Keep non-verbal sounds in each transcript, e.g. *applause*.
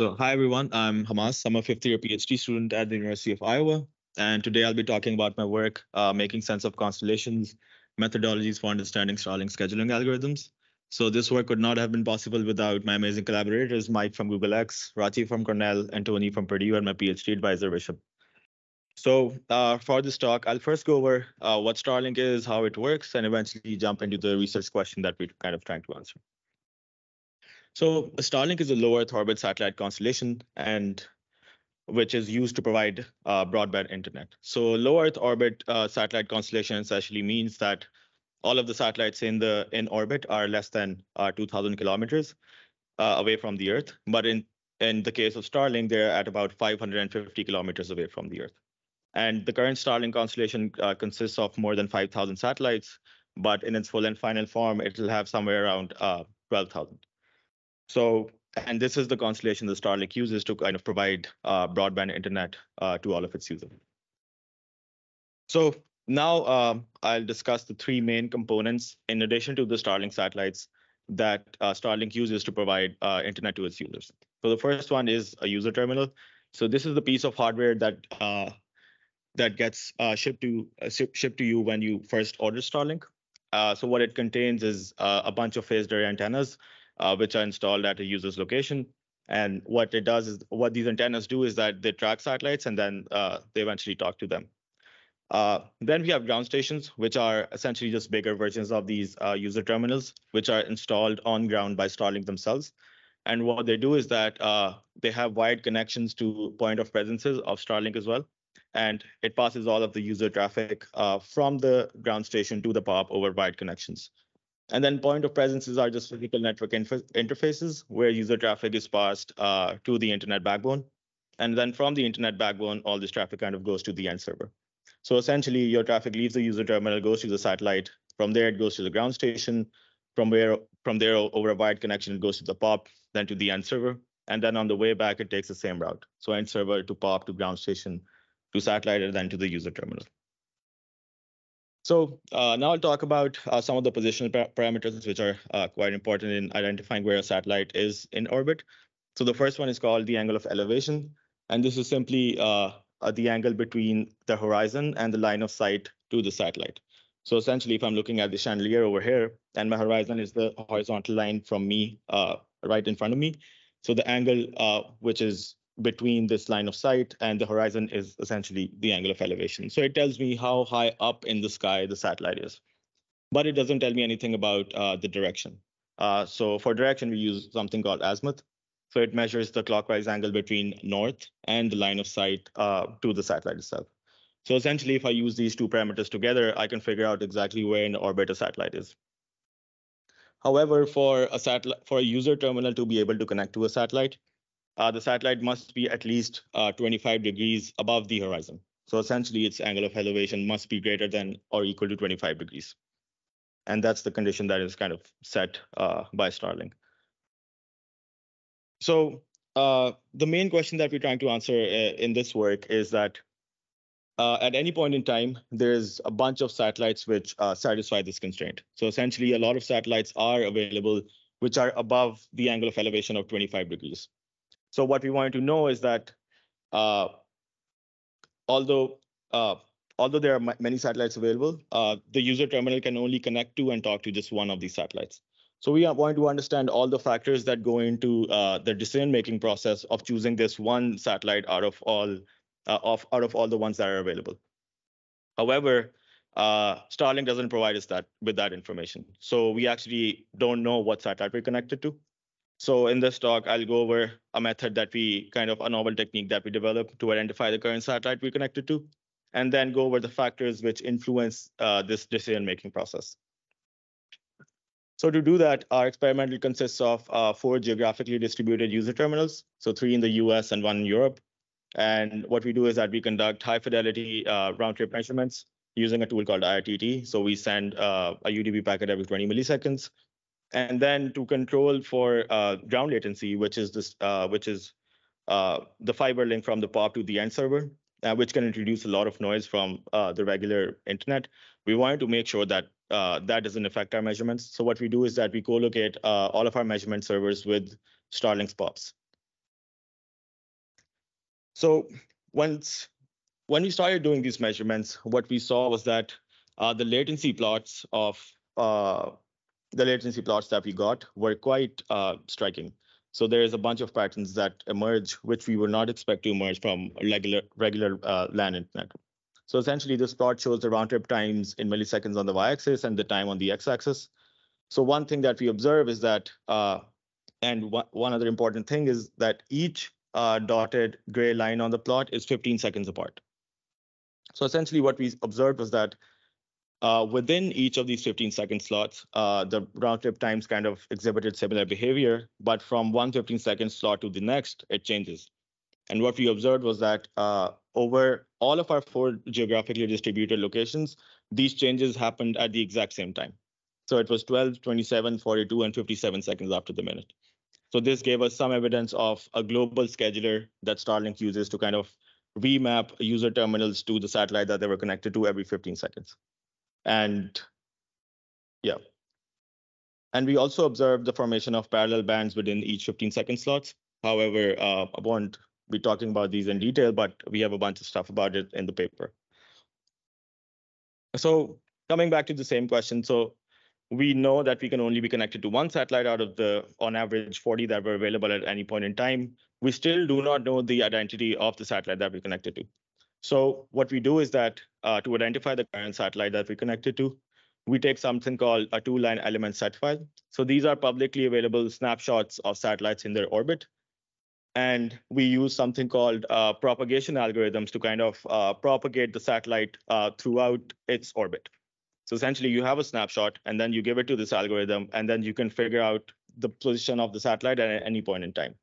So, hi everyone, I'm Hammas. I'm a fifth year PhD student at the University of Iowa. And today I'll be talking about my work uh, making sense of constellations, methodologies for understanding Starlink scheduling algorithms. So, this work would not have been possible without my amazing collaborators, Mike from Google X, Rachee from Cornell, and Tony from Purdue, and my PhD advisor, Rishab. So, uh, for this talk, I'll first go over uh, what Starlink is, how it works, and eventually jump into the research question that we're kind of trying to answer. So Starlink is a low Earth orbit satellite constellation, and which is used to provide uh, broadband internet. So low Earth orbit uh, satellite constellation essentially means that all of the satellites in the in orbit are less than uh, 2,000 kilometers uh, away from the Earth. But in in the case of Starlink, they're at about 550 kilometers away from the Earth. And the current Starlink constellation uh, consists of more than 5,000 satellites, but in its full and final form, it will have somewhere around uh, 12,000. So, and this is the constellation that Starlink uses to kind of provide uh, broadband internet uh, to all of its users. So now um, I'll discuss the three main components in addition to the Starlink satellites that uh, Starlink uses to provide uh, internet to its users. So the first one is a user terminal. So this is the piece of hardware that uh, that gets uh, shipped to shipped to you when you first order Starlink. so what it contains is a bunch of phased array antennas uh, which are installed at a user's location. And what it does is what these antennas do is that they track satellites and then uh, they eventually talk to them. Uh, then we have ground stations, which are essentially just bigger versions of these uh, user terminals, which are installed on ground by Starlink themselves. And what they do is that uh, they have wired connections to point of presences of Starlink as well. And it passes all of the user traffic uh, from the ground station to the POP over wired connections. And then point of presences are just physical network interfaces where user traffic is passed uh, to the internet backbone. And then from the internet backbone, all this traffic kind of goes to the end server. So essentially, your traffic leaves the user terminal, goes to the satellite. From there, it goes to the ground station. From where, from there, over a wired connection, it goes to the POP, then to the end server. And then on the way back, it takes the same route. So end server to POP to ground station to satellite, and then to the user terminal. So uh, now I'll talk about uh, some of the positional parameters, which are uh, quite important in identifying where a satellite is in orbit. So the first one is called the angle of elevation. And this is simply uh, uh, the angle between the horizon and the line of sight to the satellite. So essentially, if I'm looking at the chandelier over here, and my horizon is the horizontal line from me uh, right in front of me. So the angle, which is between this line of sight and the horizon is essentially the angle of elevation. So it tells me how high up in the sky the satellite is, but it doesn't tell me anything about uh, the direction. Uh, so for direction, we use something called azimuth. So it measures the clockwise angle between north and the line of sight uh, to the satellite itself. So essentially, if I use these two parameters together, I can figure out exactly where in orbit a satellite is. However, for a satellite, for a user terminal to be able to connect to a satellite, uh, the satellite must be at least uh, 25 degrees above the horizon. So essentially, its angle of elevation must be greater than or equal to 25 degrees. And that's the condition that is kind of set uh, by Starlink. So uh, the main question that we're trying to answer uh, in this work is that uh, at any point in time, there's a bunch of satellites which satisfy this constraint. So essentially, a lot of satellites are available which are above the angle of elevation of 25 degrees. So what we wanted to know is that uh, although uh, although there are many satellites available, uh, the user terminal can only connect to and talk to just one of these satellites. So we are going to understand all the factors that go into uh, the decision-making process of choosing this one satellite out of all uh, of out of all the ones that are available. However, uh, Starlink doesn't provide us that with that information. So we actually don't know what satellite we're connected to. So in this talk, I'll go over a method that we kind of a novel technique that we developed to identify the current satellite we connected to, and then go over the factors which influence uh, this decision-making process. So to do that, our experimental consists of uh, four geographically distributed user terminals, so three in the US and one in Europe. And what we do is that we conduct high fidelity uh, round trip measurements using a tool called IRTT. So we send uh, a UDP packet every 20 milliseconds and then to control for uh, ground latency, which is this, uh, which is uh, the fiber link from the POP to the end server, uh, which can introduce a lot of noise from uh, the regular internet. We wanted to make sure that uh, that doesn't affect our measurements. So what we do is that we co-locate all of our measurement servers with Starlink's POPs. So once when we started doing these measurements, what we saw was that the latency plots of the latency plots that we got were quite uh, striking. So there's a bunch of patterns that emerge, which we would not expect to emerge from regular regular uh, LAN internet. So essentially, this plot shows the round trip times in milliseconds on the y-axis and the time on the x-axis. So one thing that we observe is that, uh, and one other important thing is that each uh, dotted gray line on the plot is 15 seconds apart. So essentially, what we observed was that uh, within each of these 15 second slots, uh, the round trip times kind of exhibited similar behavior, but from one 15 second slot to the next, it changes. And what we observed was that uh, over all of our four geographically distributed locations, these changes happened at the exact same time. So it was 12, 27, 42, and 57 seconds after the minute. So this gave us some evidence of a global scheduler that Starlink uses to kind of remap user terminals to the satellite that they were connected to every 15 seconds. And yeah. And we also observed the formation of parallel bands within each 15 second slots. However, uh, I won't be talking about these in detail, but we have a bunch of stuff about it in the paper. So coming back to the same question, so we know that we can only be connected to one satellite out of the, on average, 40 that were available at any point in time. We still do not know the identity of the satellite that we connected to. So what we do is that uh, to identify the current satellite that we connected to, we take something called a two-line element set file. So these are publicly available snapshots of satellites in their orbit. And we use something called uh, propagation algorithms to kind of uh, propagate the satellite uh, throughout its orbit. So essentially, you have a snapshot, and then you give it to this algorithm, and then you can figure out the position of the satellite at any point in time.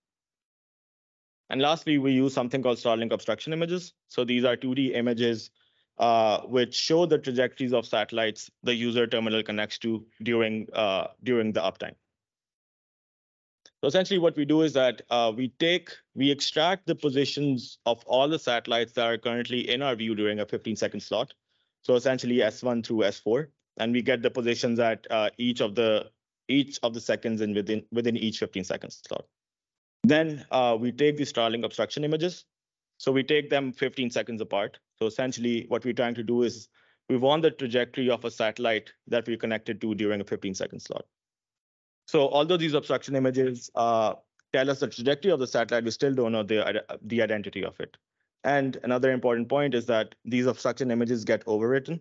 And lastly, we use something called Starlink obstruction images. So these are 2D images uh, which show the trajectories of satellites the user terminal connects to during uh, during the uptime. So essentially, what we do is that uh, we take we extract the positions of all the satellites that are currently in our view during a 15 second slot. So essentially, S1 through S4, and we get the positions at uh, each of the each of the seconds and within within each 15 second slot. Then uh, we take the Starlink obstruction images. So we take them 15 seconds apart. So essentially what we're trying to do is we want the trajectory of a satellite that we connected to during a 15 second slot. So although these obstruction images uh, tell us the trajectory of the satellite, we still don't know the, the identity of it. And another important point is that these obstruction images get overwritten.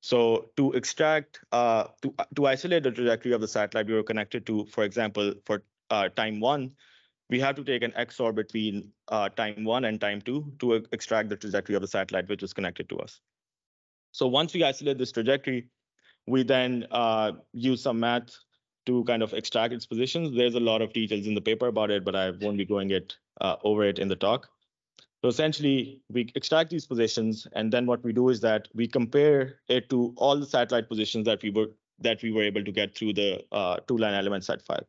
So to extract, uh, to, to isolate the trajectory of the satellite we were connected to, for example, for uh, time one, we have to take an XOR between uh, time one and time two to extract the trajectory of the satellite which is connected to us. So once we isolate this trajectory, we then uh, use some math to kind of extract its positions. There's a lot of details in the paper about it, but I won't be going it uh, over it in the talk. So essentially, we extract these positions, and then what we do is that we compare it to all the satellite positions that we were that we were able to get through the uh, two-line element set file.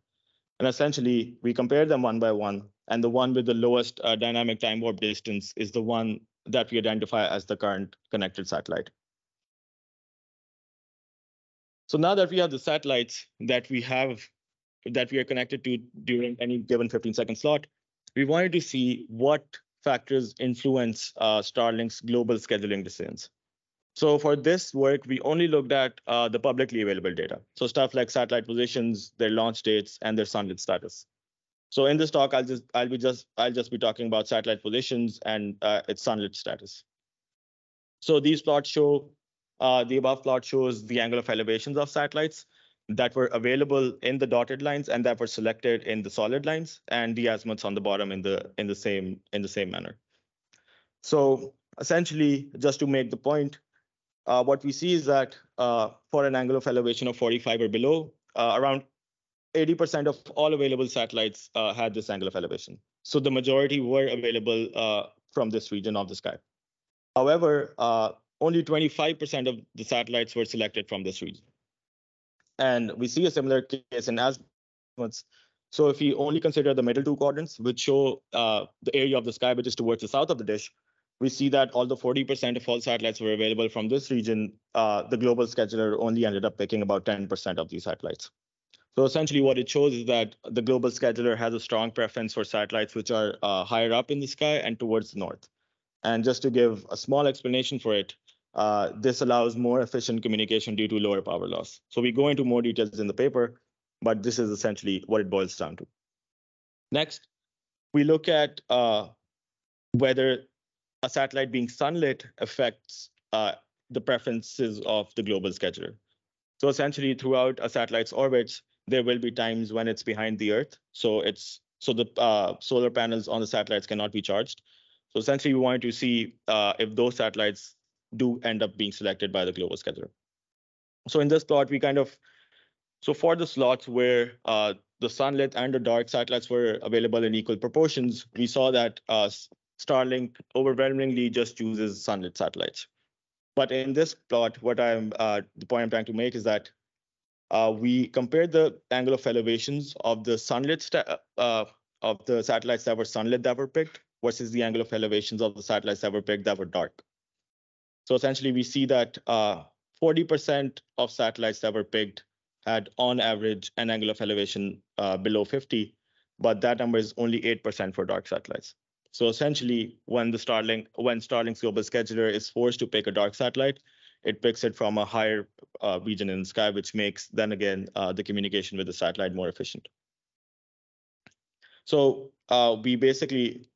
And essentially, we compare them one by one, and the one with the lowest uh, dynamic time warp distance is the one that we identify as the current connected satellite. So now that we have the satellites that we have, that we are connected to during any given 15 second slot, we wanted to see what factors influence uh, Starlink's global scheduling decisions. So for this work, we only looked at uh, the publicly available data. So stuff like satellite positions, their launch dates, and their sunlit status. So in this talk, I'll just I'll be just I'll just be talking about satellite positions and uh, its sunlit status. So these plots show uh, the above plot shows the angle of elevations of satellites that were available in the dotted lines and that were selected in the solid lines, and the azimuths on the bottom in the in the same in the same manner. So essentially, just to make the point, uh, what we see is that uh, for an angle of elevation of 45 or below, uh, around 80% of all available satellites uh, had this angle of elevation. So the majority were available uh, from this region of the sky. However, uh, only 25% of the satellites were selected from this region. And we see a similar case in azimuths. So if we only consider the middle two quadrants, which show the area of the sky which is towards the south of the dish, we see that although 40% of all satellites were available from this region, uh, the global scheduler only ended up picking about 10% of these satellites. So essentially, what it shows is that the global scheduler has a strong preference for satellites which are uh, higher up in the sky and towards the north. And just to give a small explanation for it, uh, this allows more efficient communication due to lower power loss. So we go into more details in the paper, but this is essentially what it boils down to. Next, we look at uh, whether a satellite being sunlit affects uh, the preferences of the global scheduler. So essentially, throughout a satellite's orbits, there will be times when it's behind the Earth. So it's so the uh, solar panels on the satellites cannot be charged. So essentially, we wanted to see uh, if those satellites do end up being selected by the global scheduler. So in this plot, we kind of so for the slots where uh, the sunlit and the dark satellites were available in equal proportions, we saw that uh, Starlink overwhelmingly just chooses sunlit satellites. But in this plot, what I'm uh, the point I'm trying to make is that uh, we compared the angle of elevations of the sunlit uh, of the satellites that were sunlit that were picked versus the angle of elevations of the satellites that were picked that were dark. So essentially, we see that 40% uh, of satellites that were picked had, on average, an angle of elevation uh, below 50, but that number is only 8% for dark satellites. So essentially, when the Starlink, when Starlink's global scheduler is forced to pick a dark satellite, it picks it from a higher uh, region in the sky, which makes then again uh, the communication with the satellite more efficient. So uh, we basically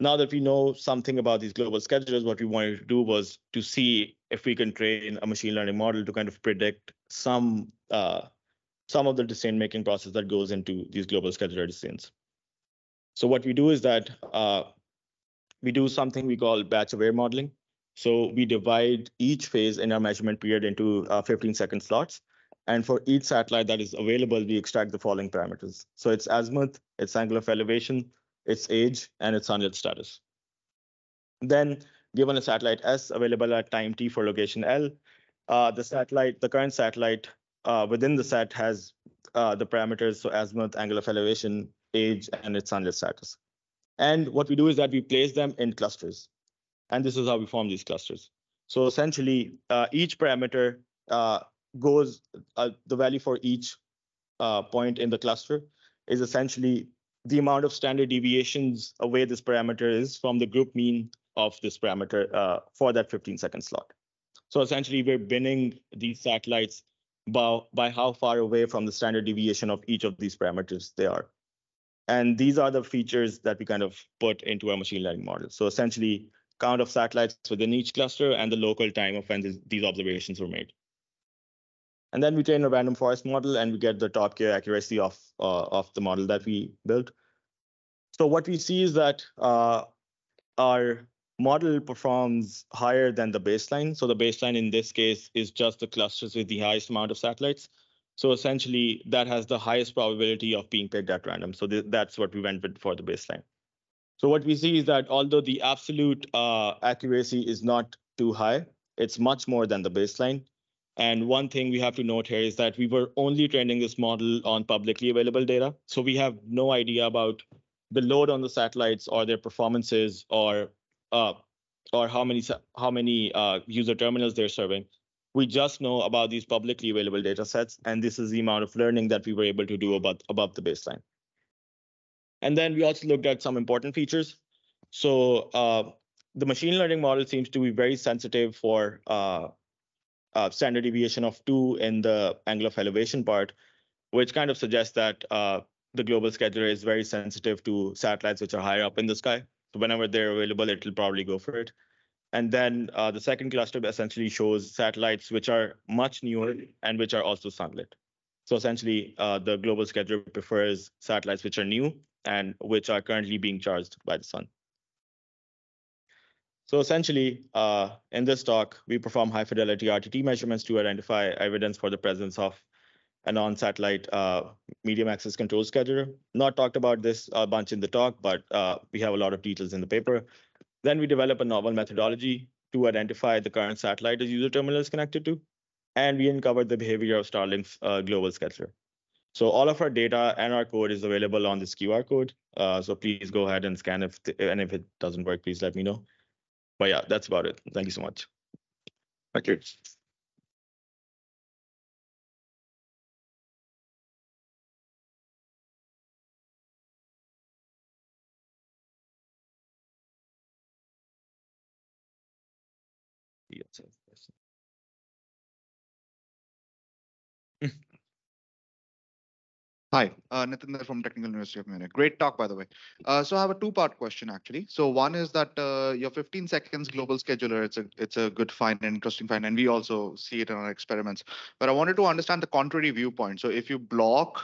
now that we know something about these global schedulers, what we wanted to do was to see if we can train a machine learning model to kind of predict some uh, some of the decision making process that goes into these global scheduler decisions. So what we do is that uh, we do something we call batch aware modeling. So we divide each phase in our measurement period into uh, 15 second slots. And for each satellite that is available, we extract the following parameters. So it's azimuth, its angle of elevation, its age, and its sunlit status. Then, given a satellite S available at time t for location L, uh, the satellite, the current satellite uh, within the set has uh, the parameters, so azimuth, angle of elevation, age, and its sunlit status. And what we do is that we place them in clusters. And this is how we form these clusters. So essentially, uh, each parameter uh, goes, uh, the value for each point in the cluster is essentially the amount of standard deviations away this parameter is from the group mean of this parameter uh, for that 15 second slot. So essentially, we're binning these satellites by, by how far away from the standard deviation of each of these parameters they are. And these are the features that we kind of put into our machine learning model. So essentially, count of satellites within each cluster and the local time of when these observations were made. And then we train a random forest model and we get the top K accuracy of, uh, of the model that we built. So what we see is that uh, our model performs higher than the baseline. So the baseline in this case is just the clusters with the highest amount of satellites. So essentially, that has the highest probability of being picked at random. So th that's what we went with for the baseline. So what we see is that although the absolute uh, accuracy is not too high, it's much more than the baseline. And one thing we have to note here is that we were only training this model on publicly available data. So we have no idea about the load on the satellites or their performances or uh, or how many how many uh, user terminals they're serving. We just know about these publicly available data sets, and this is the amount of learning that we were able to do about above the baseline. And then we also looked at some important features. So uh, the machine learning model seems to be very sensitive for uh, uh, standard deviation of two in the angle of elevation part, which kind of suggests that uh, the global scheduler is very sensitive to satellites which are higher up in the sky. So whenever they're available, it'll probably go for it. And then uh, the second cluster essentially shows satellites which are much newer and which are also sunlit. So essentially, uh, the global scheduler prefers satellites which are new and which are currently being charged by the sun. So essentially, uh, in this talk, we perform high fidelity RTT measurements to identify evidence for the presence of an on-satellite uh, medium access control scheduler. Not talked about this a bunch in the talk, but uh, we have a lot of details in the paper. Then we develop a novel methodology to identify the current satellite a user terminal is connected to, and we uncover the behavior of Starlink's uh, global scheduler. So all of our data and our code is available on this QR code. Uh, so please go ahead and scan if, and if it doesn't work, please let me know. But yeah, that's about it. Thank you so much. Thank you. Hi, uh, from Technical University of Munich. Great talk, by the way. Uh, so I have a two-part question actually. So one is that uh, your 15 seconds global scheduler, it's a it's a good find and interesting find, and we also see it in our experiments. But I wanted to understand the contrary viewpoint. So if you block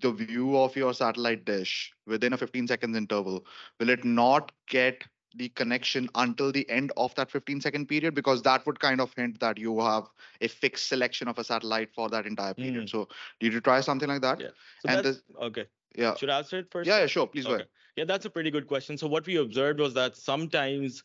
the view of your satellite dish within a 15 seconds interval, will it not get the connection until the end of that 15 second period because that would kind of hint that you have a fixed selection of a satellite for that entire period. Mm. So did you try something like that? Yeah. So And that's, okay. Yeah. Should I answer it first? Yeah, yeah, sure. Please go ahead. Yeah, that's a pretty good question. So what we observed was that sometimes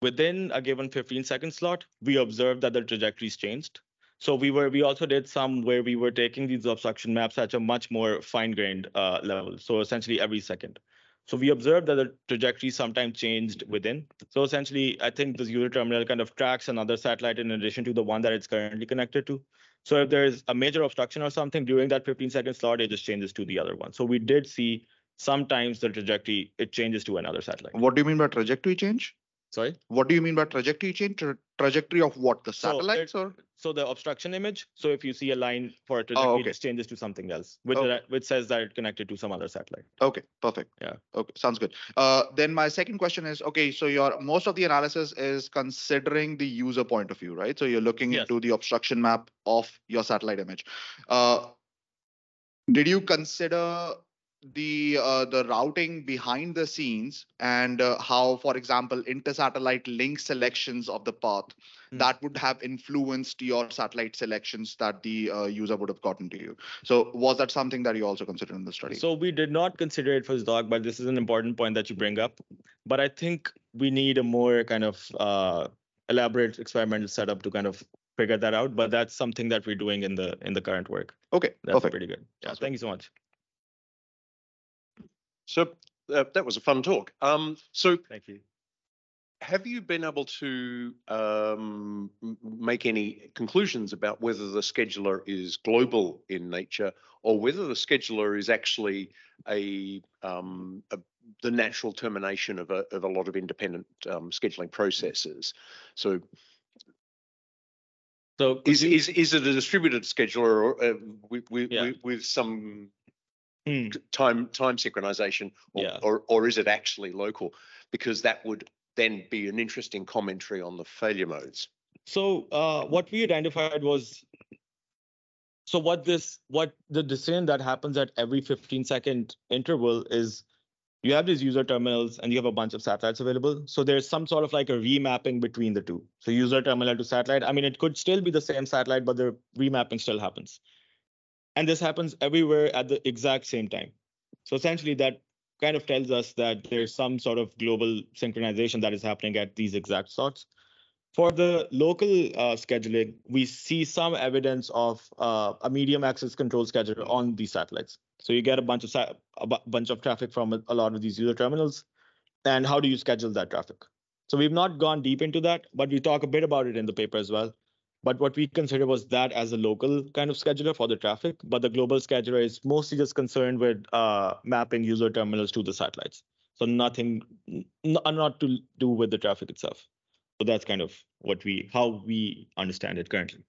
within a given 15 second slot, we observed that the trajectories changed. So we were we also did some where we were taking these obstruction maps at a much more fine grained uh, level. So essentially every second. So we observed that the trajectory sometimes changed within. So essentially, I think this user terminal kind of tracks another satellite in addition to the one that it's currently connected to. So if there's a major obstruction or something during that 15 second slot, it just changes to the other one. So we did see sometimes the trajectory, it changes to another satellite. What do you mean by trajectory change? Sorry? What do you mean by trajectory change? Tra- trajectory of what? The So satellites or? So the obstruction image, so if you see a line for a trajectory, Oh, okay. it changes to something else, which, which says that it connected to some other satellite. Okay, perfect. Yeah. Okay, sounds good. Uh, then my second question is, okay, so your most of the analysis is considering the user point of view, right? So you're looking Yes. into the obstruction map of your satellite image. Uh, did you consider the uh, the routing behind the scenes and uh, how, for example, inter-satellite link selections of the path Hmm. that would have influenced your satellite selections that the uh, user would have gotten to you? So was that something that you also considered in the study? So we did not consider it for this dog, but this is an important point that you bring up. But I think we need a more kind of uh, elaborate experimental setup to kind of figure that out. But that's something that we're doing in the in the current work. okay, That's perfect. pretty good. Yeah, thank you so much. So uh, that was a fun talk. Um, so Thank you. have you been able to um, make any conclusions about whether the scheduler is global in nature or whether the scheduler is actually a, um, a the natural termination of a, of a lot of independent um, scheduling processes? So So is, is, is it a distributed scheduler or uh, with, with, Yeah. with, with some Hmm. time time synchronization or, Yeah. or or is it actually local because that would then be an interesting commentary on the failure modes So uh, what we identified was, so what this, what the decision that happens at every 15 second interval is you have these user terminals and you have a bunch of satellites available. So there's some sort of like a remapping between the two. So user terminal to satellite, I mean, it could still be the same satellite, but the remapping still happens. And this happens everywhere at the exact same time. So essentially that kind of tells us that there's some sort of global synchronization that is happening at these exact slots. For the local uh, scheduling, we see some evidence of uh, a medium access control scheduler on these satellites. So you get a bunch of a bunch of traffic from a lot of these user terminals, and how do you schedule that traffic? So we've not gone deep into that, but we talk a bit about it in the paper as well. But what we consider was that as a local kind of scheduler for the traffic, but the global scheduler is mostly just concerned with uh, mapping user terminals to the satellites. So nothing, n- not to do with the traffic itself. So that's kind of what we, how we understand it currently.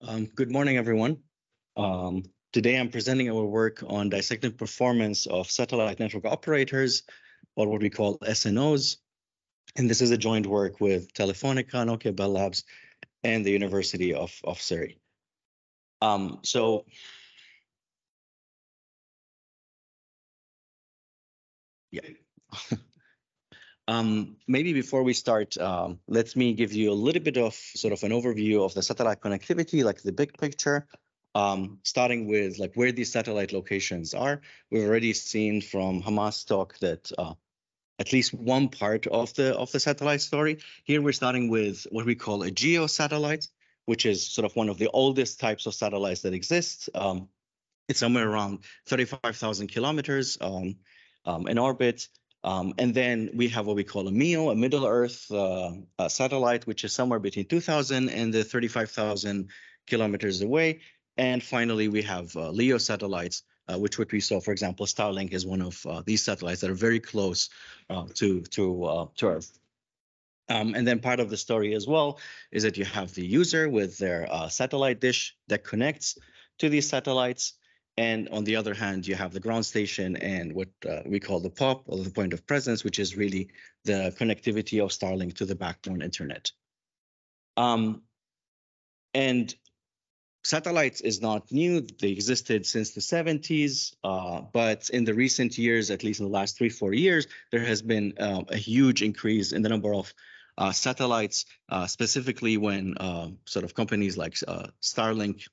Um, good morning, everyone. Um, today I'm presenting our work on dissecting performance of satellite network operators, or what we call SNOs. And this is a joint work with Telefonica, Nokia Bell Labs, and the University of, of Surrey. Um, so yeah. *laughs* Um, maybe before we start, um, let me give you a little bit of sort of an overview of the satellite connectivity, like the big picture. Um, starting with like where these satellite locations are. We've already seen from Hammas talk that uh, at least one part of the of the satellite story. Here we're starting with what we call a geo satellite, which is sort of one of the oldest types of satellites that exist. Um, it's somewhere around 35,000 kilometers um, um, in orbit. Um, and then we have what we call a MEO, a Middle Earth uh, uh, satellite, which is somewhere between 2,000 and the 35,000 kilometers away. And finally, we have uh, LEO satellites, uh, which what we saw, for example, Starlink is one of uh, these satellites that are very close uh, to to uh, to Earth. Um, and then part of the story as well is that you have the user with their uh, satellite dish that connects to these satellites. And on the other hand, you have the ground station and what uh, we call the POP or the point of presence, which is really the connectivity of Starlink to the backbone internet. Um, and satellites is not new. They existed since the 70s, uh, but in the recent years, at least in the last three, four years, there has been uh, a huge increase in the number of uh, satellites, uh, specifically when uh, sort of companies like uh, Starlink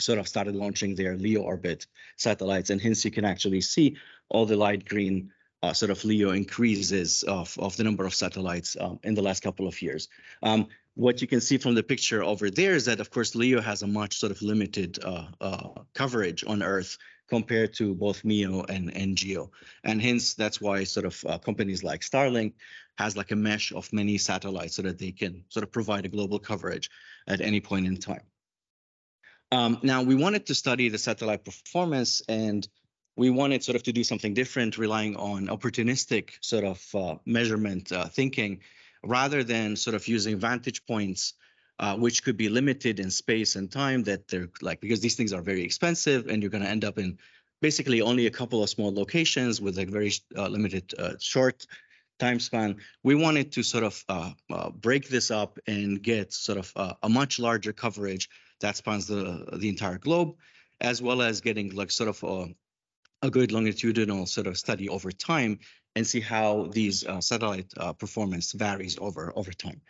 sort of started launching their LEO orbit satellites, and hence you can actually see all the light green uh, sort of LEO increases of, of the number of satellites um, in the last couple of years. Um, what you can see from the picture over there is that, of course, LEO has a much sort of limited uh, uh, coverage on Earth compared to both MEO and, and GEO. And hence, that's why sort of uh, companies like Starlink has like a mesh of many satellites so that they can sort of provide a global coverage at any point in time. Um, now, we wanted to study the satellite performance and we wanted sort of to do something different, relying on opportunistic sort of uh, measurement uh, thinking rather than sort of using vantage points uh, which could be limited in space and time that they're like because these things are very expensive and you're going to end up in basically only a couple of small locations with a very uh, limited uh, short time span. We wanted to sort of uh, break this up and get sort of a much larger coverage that spans the the entire globe as well as getting like sort of a, a good longitudinal sort of study over time and see how these uh, satellite uh, performance varies over over time.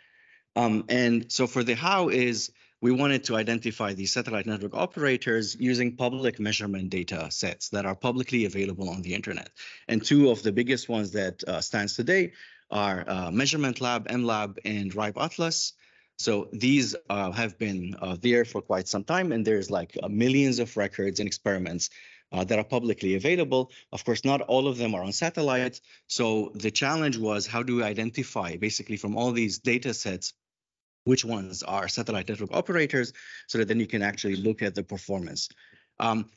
Um, and so for the how is we wanted to identify these satellite network operators using public measurement data sets that are publicly available on the internet. And two of the biggest ones that uh, stands today are uh, Measurement Lab, MLab, and RIPE Atlas. So these uh, have been uh, there for quite some time, and there's like millions of records and experiments uh, that are publicly available. Of course, not all of them are on satellites. So the challenge was how do we identify basically from all these data sets which ones are satellite network operators so that then you can actually look at the performance. Um,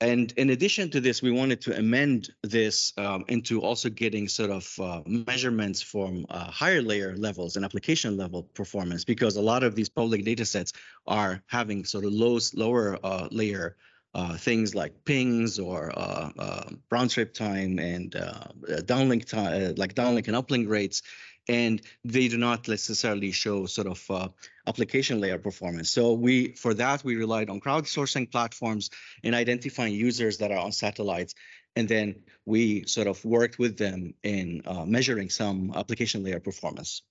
and in addition to this, we wanted to amend this um, into also getting sort of uh, measurements from uh, higher layer levels and application level performance, because a lot of these public data sets are having sort of low, lower uh, layer uh, things like pings or uh, uh, round trip time and uh, downlink time, uh, like downlink and uplink rates, and they do not necessarily show sort of uh, application layer performance. So we, for that, we relied on crowdsourcing platforms and identifying users that are on satellites, and then we sort of worked with them in measuring some application layer performance.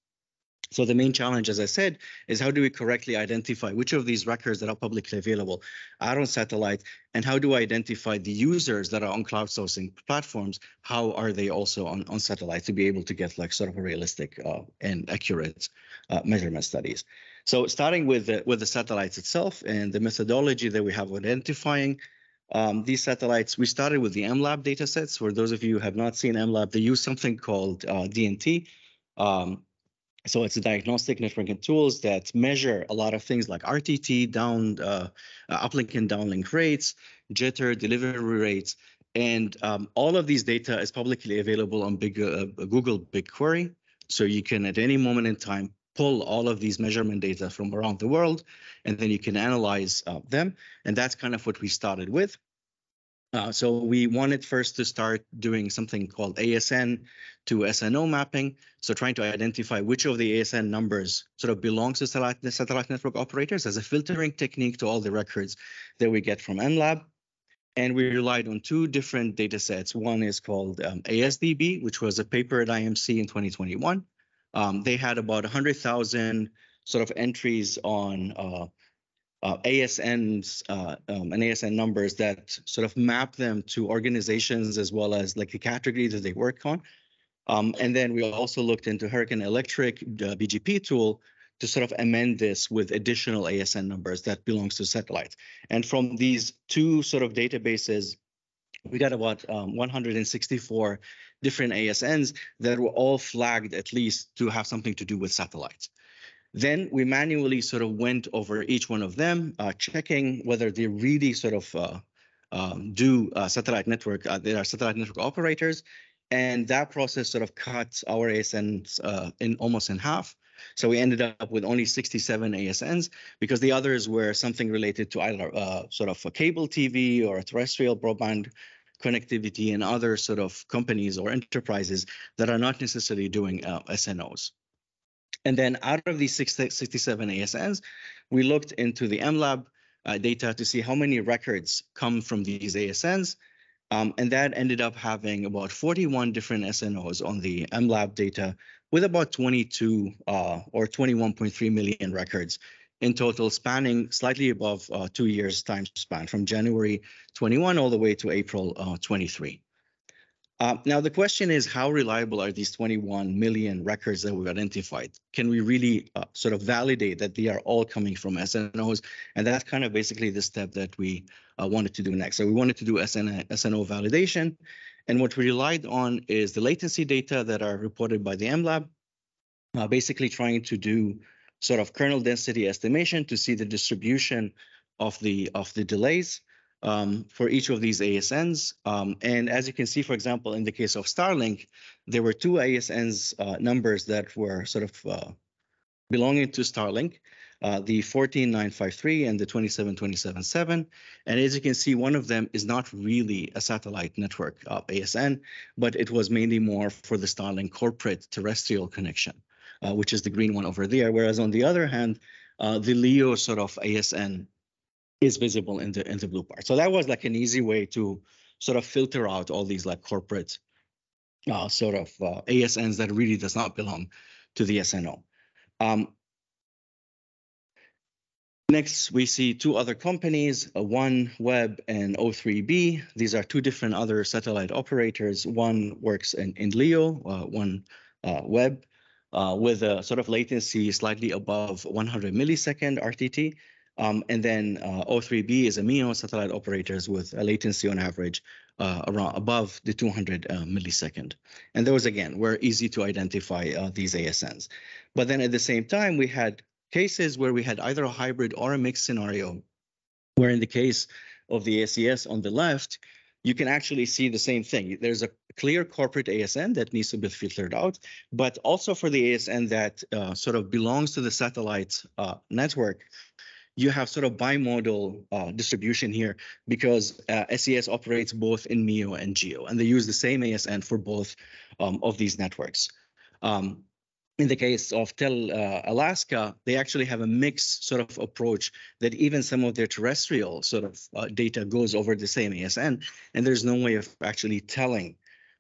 So the main challenge, as I said, is how do we correctly identify which of these records that are publicly available are on satellite, and how do I identify the users that are on crowdsourcing platforms? How are they also on, on satellite to be able to get like sort of a realistic uh, and accurate uh, measurement studies? So starting with the, with the satellites itself and the methodology that we have identifying um, these satellites, we started with the MLab datasets. For those of you who have not seen MLab, they use something called uh, DNT. Um, so it's a diagnostic networking tools that measure a lot of things like RTT, down uh, uh, uplink and downlink rates, jitter, delivery rates, and um, all of these data is publicly available on Big, uh, Google BigQuery. So you can at any moment in time pull all of these measurement data from around the world, and then you can analyze uh, them. And that's kind of what we started with. Uh, so we wanted first to start doing something called ASN to SNO mapping. So trying to identify which of the ASN numbers sort of belongs to satellite, the satellite network operators as a filtering technique to all the records that we get from MLab. And we relied on two different data sets. One is called um, ASDB, which was a paper at IMC in 2021. Um, they had about 100,000 sort of entries on uh, uh, ASNs uh, um, and ASN numbers that sort of map them to organizations as well as like the category that they work on. Um, and then we also looked into Hurricane Electric uh, BGP tool to sort of amend this with additional ASN numbers that belongs to satellites. And from these two sort of databases, we got about um, 164 different ASNs that were all flagged at least to have something to do with satellites. Then we manually sort of went over each one of them, uh, checking whether they really sort of uh, um, do uh, satellite network, uh, they are satellite network operators. and that process sort of cut our ASNs uh, in almost in half. So we ended up with only 67 ASNs because the others were something related to either uh, sort of a cable TV or a terrestrial broadband connectivity and other sort of companies or enterprises that are not necessarily doing uh, SNOs. And then out of these 67 ASNs, we looked into the MLab uh, data to see how many records come from these ASNs. Um, and that ended up having about 41 different SNOs on the MLab data with about 22 uh, or 21.3 million records in total, spanning slightly above uh, two years time span from January 21 all the way to April uh, 23. Uh, now, the question is, how reliable are these 21 million records that we've identified? Can we really uh, sort of validate that they are all coming from SNOs? And that's kind of basically the step that we uh, wanted to do next. So we wanted to do SN SNO validation. And what we relied on is the latency data that are reported by the MLab, uh, basically trying to do sort of kernel density estimation to see the distribution of the of the delays um, for each of these ASNs. Um, and as you can see, for example, in the case of Starlink, there were two ASNs uh, numbers that were sort of uh, belonging to Starlink, uh, the 14953 and the 27277. And as you can see, one of them is not really a satellite network of ASN, but it was mainly more for the Starlink corporate terrestrial connection, uh, which is the green one over there. Whereas on the other hand, uh, the LEO sort of ASN is visible in the in the blue part. So that was like an easy way to sort of filter out all these like corporate uh, sort of uh, ASNs that really does not belong to the SNO. Um, next, we see two other companies, uh, OneWeb and O3b. These are two different other satellite operators. One works in, in LEO, uh, one uh, web, uh, with a sort of latency slightly above 100 millisecond RTT, um, and then uh, O3b is a MEO satellite operators with a latency on average uh, around above the 200 uh, millisecond. And those again were easy to identify uh, these ASNs. But then at the same time, we had cases where we had either a hybrid or a mixed scenario, where in the case of the SES on the left, you can actually see the same thing. There's a clear corporate ASN that needs to be filtered out, but also for the ASN that uh, sort of belongs to the satellite uh, network, you have sort of bimodal uh, distribution here because uh, SES operates both in MEO and GEO, and they use the same ASN for both um, of these networks. Um, in the case of Tel uh, Alaska, they actually have a mixed sort of approach that even some of their terrestrial sort of uh, data goes over the same ASN, and there's no way of actually telling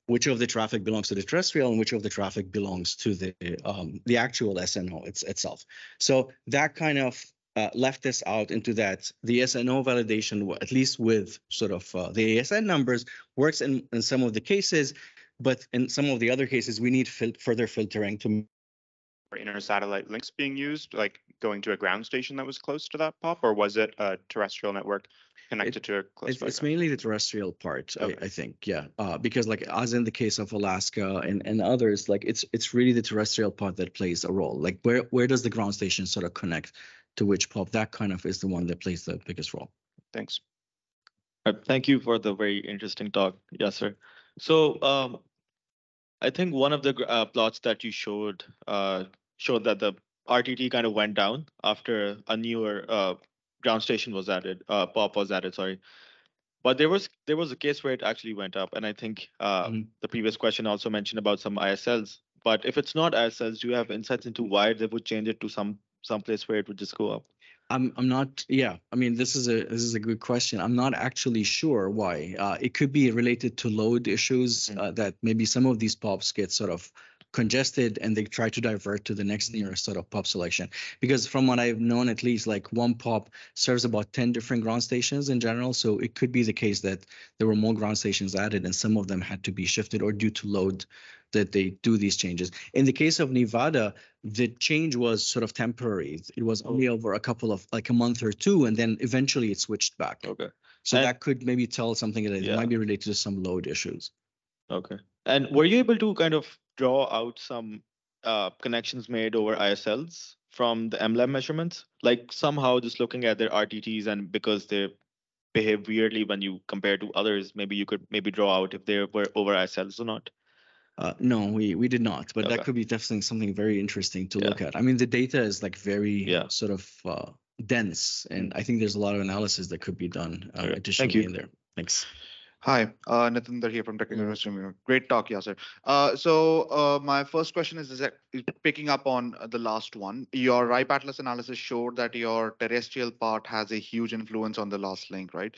which of the traffic belongs to the terrestrial and which of the traffic belongs to the um, the actual SNO it's, itself. So that kind of uh, left this out into that the SNO validation, at least with sort of uh, the ASN numbers, works in, in some of the cases, but in some of the other cases, we need fil further filtering to. Inner satellite links being used, like going to a ground station that was close to that pop, or was it a terrestrial network connected it, to a close? It's, it's mainly the terrestrial part, okay. I, I, think, yeah, uh, because like as in the case of Alaska and, and others, like it's it's really the terrestrial part that plays a role. Like where where does the ground station sort of connect to which pop, that kind of is the one that plays the biggest role. Thanks. Uh, thank you for the very interesting talk. Yes, sir. So um, I think one of the uh, plots that you showed uh, showed that the RTT kind of went down after a newer uh, ground station was added, uh, POP was added, sorry. But there was there was a case where it actually went up, and I think uh, mm-hmm. the previous question also mentioned about some ISLs. But if it's not ISLs, do you have insights into why they would change it to some someplace where it would just go up? I'm I'm not yeah I mean this is a this is a good question I'm not actually sure why uh, it could be related to load issues mm-hmm. uh, that maybe some of these pops get sort of congested and they try to divert to the next mm-hmm. nearest sort of pop selection because from what I've known at least like one pop serves about 10 different ground stations in general so it could be the case that there were more ground stations added and some of them had to be shifted or due to load that they do these changes. In the case of Nevada, the change was sort of temporary. It was only oh. over a couple of like a month or two, and then eventually it switched back. Okay. So and, that could maybe tell something that yeah. it might be related to some load issues. Okay. And were you able to kind of draw out some uh, connections made over ISLs from the MLab measurements? Like somehow just looking at their RTTs and because they behave weirdly when you compare to others, maybe you could maybe draw out if they were over ISLs or not. Uh, no, we we did not, but Okay. that could be definitely something very interesting to Yeah. look at. I mean, the data is like very Yeah. sort of uh, dense, and I think there's a lot of analysis that could be done uh, Okay, thank you. in there. Thanks. Hi, uh, Nitinder here from Technical University. of New Great talk, Yasser. Uh, so uh, my first question is, is that- is picking up on uh, the last one. Your RIPE Atlas analysis showed that your terrestrial part has a huge influence on the last link, right?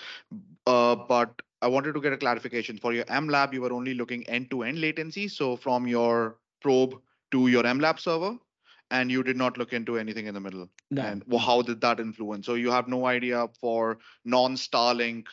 Uh, but I wanted to get a clarification. For your MLab, you were only looking end-to-end latency, so from your probe to your MLab server, and you did not look into anything in the middle. No, And well, how did that influence? So you have no idea for non-Starlink,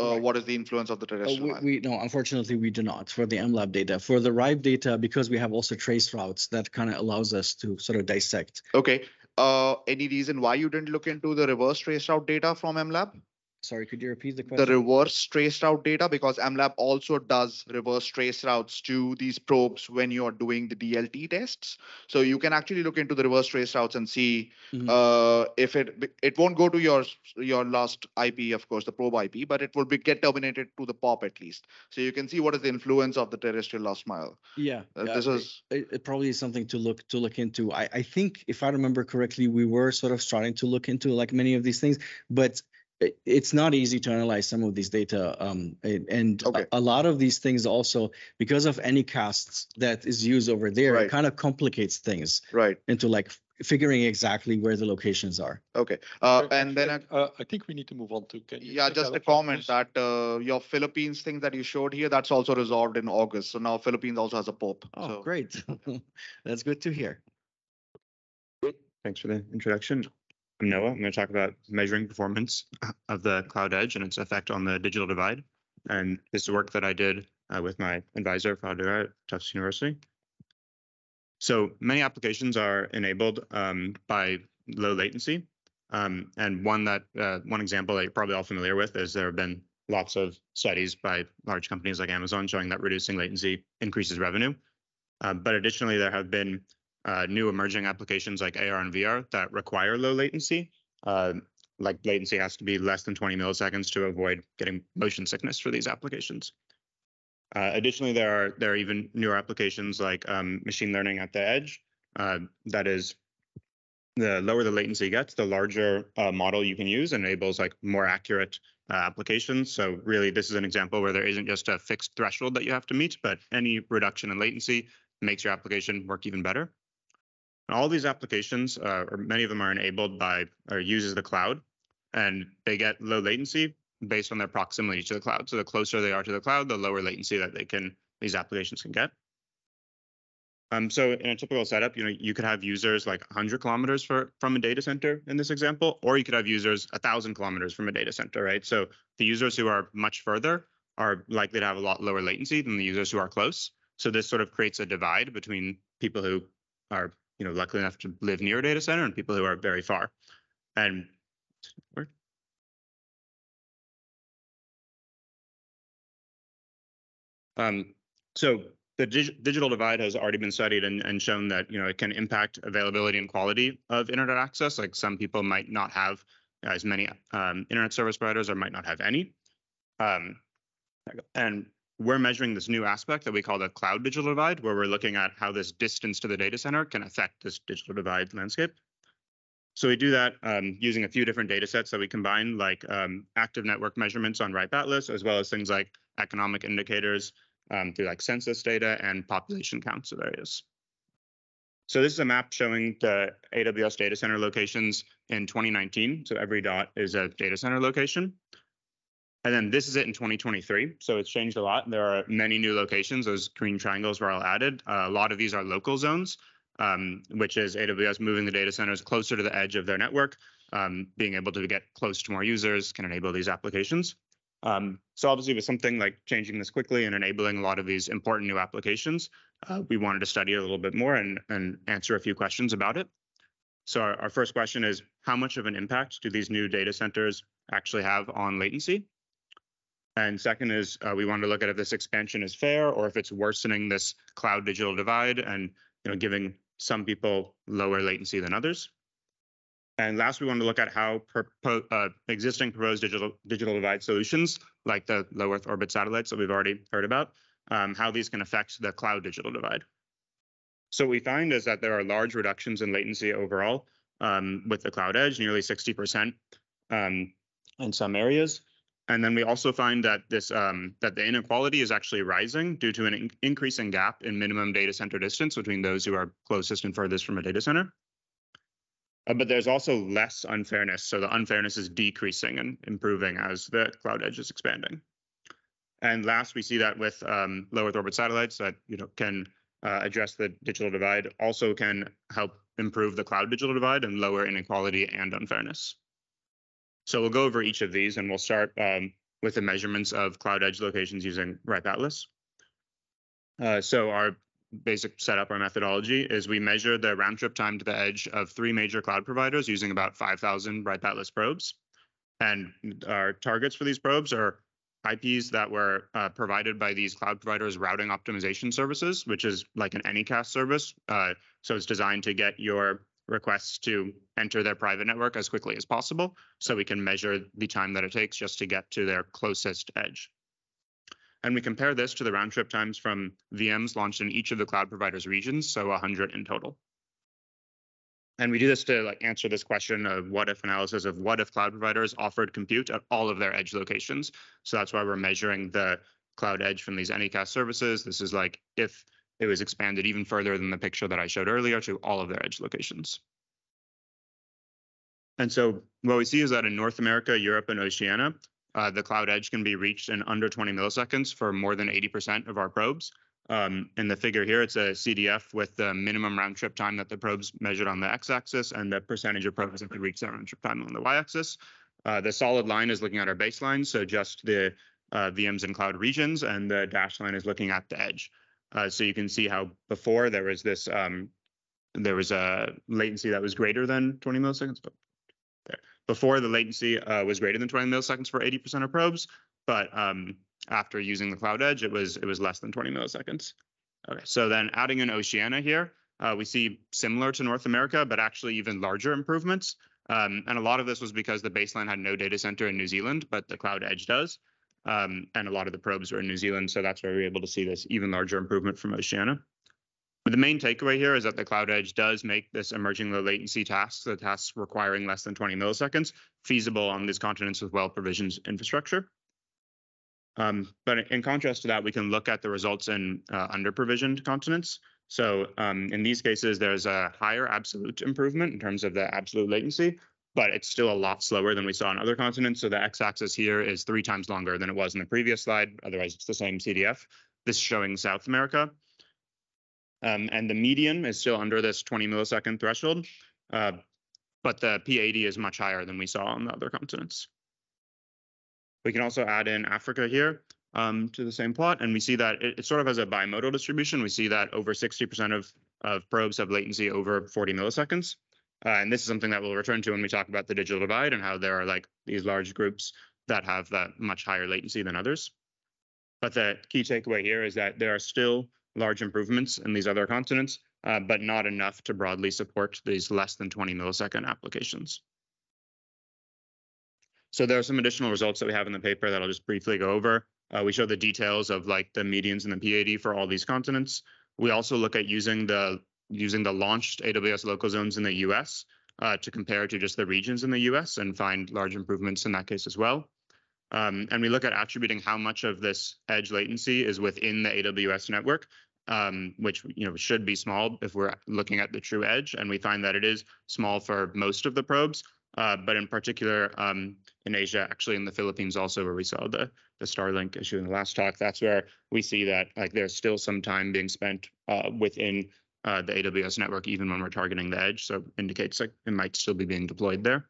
uh, Right. what is the influence of the Uh, terrestrial? we, line? we no, unfortunately, we do not for the MLab data. For the RIPE data, because we have also trace routes, that kind of allows us to sort of dissect. Okay. Uh, any reason why you didn't look into the reverse trace route data from MLab? Sorry, could you repeat the question? The reverse trace route data, because MLab also does reverse trace routes to these probes when you are doing the DLT tests. So you can actually look into the reverse trace routes and see Mhm. uh, if it it won't go to your your last IP, of course, the probe IP, but it will be get terminated to the POP at least. So you can see what is the influence of the terrestrial last mile. yeah, Uh, yeah, this is it, it probably is something to look to look into. I, I think if I remember correctly, we were sort of starting to look into like many of these things, but it, it's not easy to analyze some of these data. Um, and, and a- Okay. a, lot of these things also because of anycasts that is used over there, Right. it kind of complicates things right. into like f- figuring exactly where the locations are. Okay. Uh, and then actually, uh, I think we need to move on to. Can you Yeah, just a comment please? that uh, your Philippines thing that you showed here, that's also resolved in August. So now Philippines also has a POP. Oh, so, great. *laughs* That's good to hear. Thanks for the introduction. I'm Noah. I'm going to talk about measuring performance of the cloud edge and its effect on the digital divide. And this is work that I did uh, with my advisor, Fahad Dogar at Tufts University. So many applications are enabled um, by low latency. Um, and one that uh, one example that you're probably all familiar with is there have been lots of studies by large companies like Amazon showing that reducing latency increases revenue. Uh, but additionally, there have been uh, new emerging applications like AR and VR that require low latency. Uh, like latency has to be less than 20 milliseconds to avoid getting motion sickness for these applications. Uh, additionally, there are there are even newer applications like um, machine learning at the edge. Uh, that is, the lower the latency gets, the larger uh, model you can use enables like more accurate uh, applications. So really, this is an example where there isn't just a fixed threshold that you have to meet, but any reduction in latency makes your application work even better. All these applications, uh, or many of them, are enabled by or uses the cloud, and they get low latency based on their proximity to the cloud. So the closer they are to the cloud, the lower latency that they can these applications can get. Um, so in a typical setup, you know, you could have users like 100 kilometers for, from a data center in this example, or you could have users 1,000 kilometers from a data center, right? So the users who are much further are likely to have a lot lower latency than the users who are close. So this sort of creates a divide between people who are, you know, lucky enough to live near a data center and people who are very far. And where? Um, so the dig- digital divide has already been studied and, and shown that you know it can impact availability and quality of internet access. Like some people might not have as many um, internet service providers or might not have any. Um, and we're measuring this new aspect that we call the cloud digital divide, where we're looking at how this distance to the data center can affect this digital divide landscape. So we do that um, using a few different data sets that we combine, like um, active network measurements on RIPE Atlas, as well as things like economic indicators um, through like census data and population counts of areas. So this is a map showing the AWS data center locations in 2019. So every dot is a data center location. And then this is it in 2023. So it's changed a lot. There are many new locations. Those green triangles were all added. Uh, a lot of these are local zones, um, which is AWS moving the data centers closer to the edge of their network. Um, being able to get close to more users can enable these applications. Um, so obviously with something like changing this quickly and enabling a lot of these important new applications, uh, we wanted to study a little bit more and, and answer a few questions about it. So our, our first question is, how much of an impact do these new data centers actually have on latency? And second is uh, we wanted to look at if this expansion is fair or if it's worsening this cloud digital divide and you know giving some people lower latency than others. And last, we wanted to look at how propo- uh, existing proposed digital digital divide solutions, like the low Earth orbit satellites that we've already heard about, um, how these can affect the cloud digital divide. So what we find is that there are large reductions in latency overall um, with the cloud edge, nearly 60% um, in some areas. And then we also find that this um, that the inequality is actually rising due to an in increasing gap in minimum data center distance between those who are closest and furthest from a data center. Uh, but there's also less unfairness. So the unfairness is decreasing and improving as the cloud edge is expanding. And last, we see that with um, low Earth orbit satellites that you know can uh, address the digital divide, also can help improve the cloud digital divide and lower inequality and unfairness. So we'll go over each of these and we'll start um, with the measurements of cloud edge locations using RIPE Atlas. Uh, so our basic setup, our methodology is we measure the round trip time to the edge of three major cloud providers using about 5,000 RIPE Atlas probes. And our targets for these probes are IPs that were uh, provided by these cloud providers routing optimization services, which is like an Anycast service. Uh, so it's designed to get your requests to enter their private network as quickly as possible so we can measure the time that it takes just to get to their closest edge. And we compare this to the round trip times from VMs launched in each of the cloud providers regions, so 100 in total. And we do this to like answer this question of what if analysis of what if cloud providers offered compute at all of their edge locations. So that's why we're measuring the cloud edge from these Anycast services. This is like if it was expanded even further than the picture that I showed earlier to all of their edge locations. And so what we see is that in North America, Europe, and Oceania, uh, the cloud edge can be reached in under 20 milliseconds for more than 80% of our probes. Um, in the figure here, it's a CDF with the minimum round trip time that the probes measured on the x-axis and the percentage of probes that can reach that round trip time on the y-axis. Uh, the solid line is looking at our baseline, so just the uh, VMs and cloud regions, and the dashed line is looking at the edge. Uh, so you can see how before there was this, um, there was a latency that was greater than 20 milliseconds. There. Before the latency uh, was greater than 20 milliseconds for 80% of probes, but um, after using the cloud edge, it was it was less than 20 milliseconds. Okay, so then adding in Oceania here, uh, we see similar to North America, but actually even larger improvements. Um, and a lot of this was because the baseline had no data center in New Zealand, but the cloud edge does. Um, and a lot of the probes were in New Zealand, so that's where we were able to see this even larger improvement from Oceania. But the main takeaway here is that the Cloud Edge does make this emerging low latency tasks, the tasks requiring less than 20 milliseconds, feasible on these continents with well-provisioned infrastructure. Um, but in contrast to that, we can look at the results in uh, under-provisioned continents. So um, in these cases, there's a higher absolute improvement in terms of the absolute latency, but it's still a lot slower than we saw on other continents. So the x-axis here is three times longer than it was in the previous slide. Otherwise, it's the same CDF. This is showing South America. Um, and the median is still under this 20 millisecond threshold, uh, but the P80 is much higher than we saw on the other continents. We can also add in Africa here um, to the same plot, and we see that it, it, sort of has a bimodal distribution. We see that over 60% of, of probes have latency over 40 milliseconds. Uh, and this is something that we'll return to when we talk about the digital divide and how there are like these large groups that have that much higher latency than others. But the key takeaway here is that there are still large improvements in these other continents, uh, but not enough to broadly support these less than 20 millisecond applications. So there are some additional results that we have in the paper that I'll just briefly go over. Uh, we show the details of like the medians and the P80 for all these continents. We also look at using the using the launched AWS local zones in the US uh, to compare to just the regions in the US and find large improvements in that case as well. Um, and we look at attributing how much of this edge latency is within the AWS network, um, which you know should be small if we're looking at the true edge. And we find that it is small for most of the probes, uh, but in particular um, in Asia, actually in the Philippines also, where we saw the the Starlink issue in the last talk, that's where we see that like there's still some time being spent uh, within uh, the AWS network, even when we're targeting the edge. So indicates like it might still be being deployed there.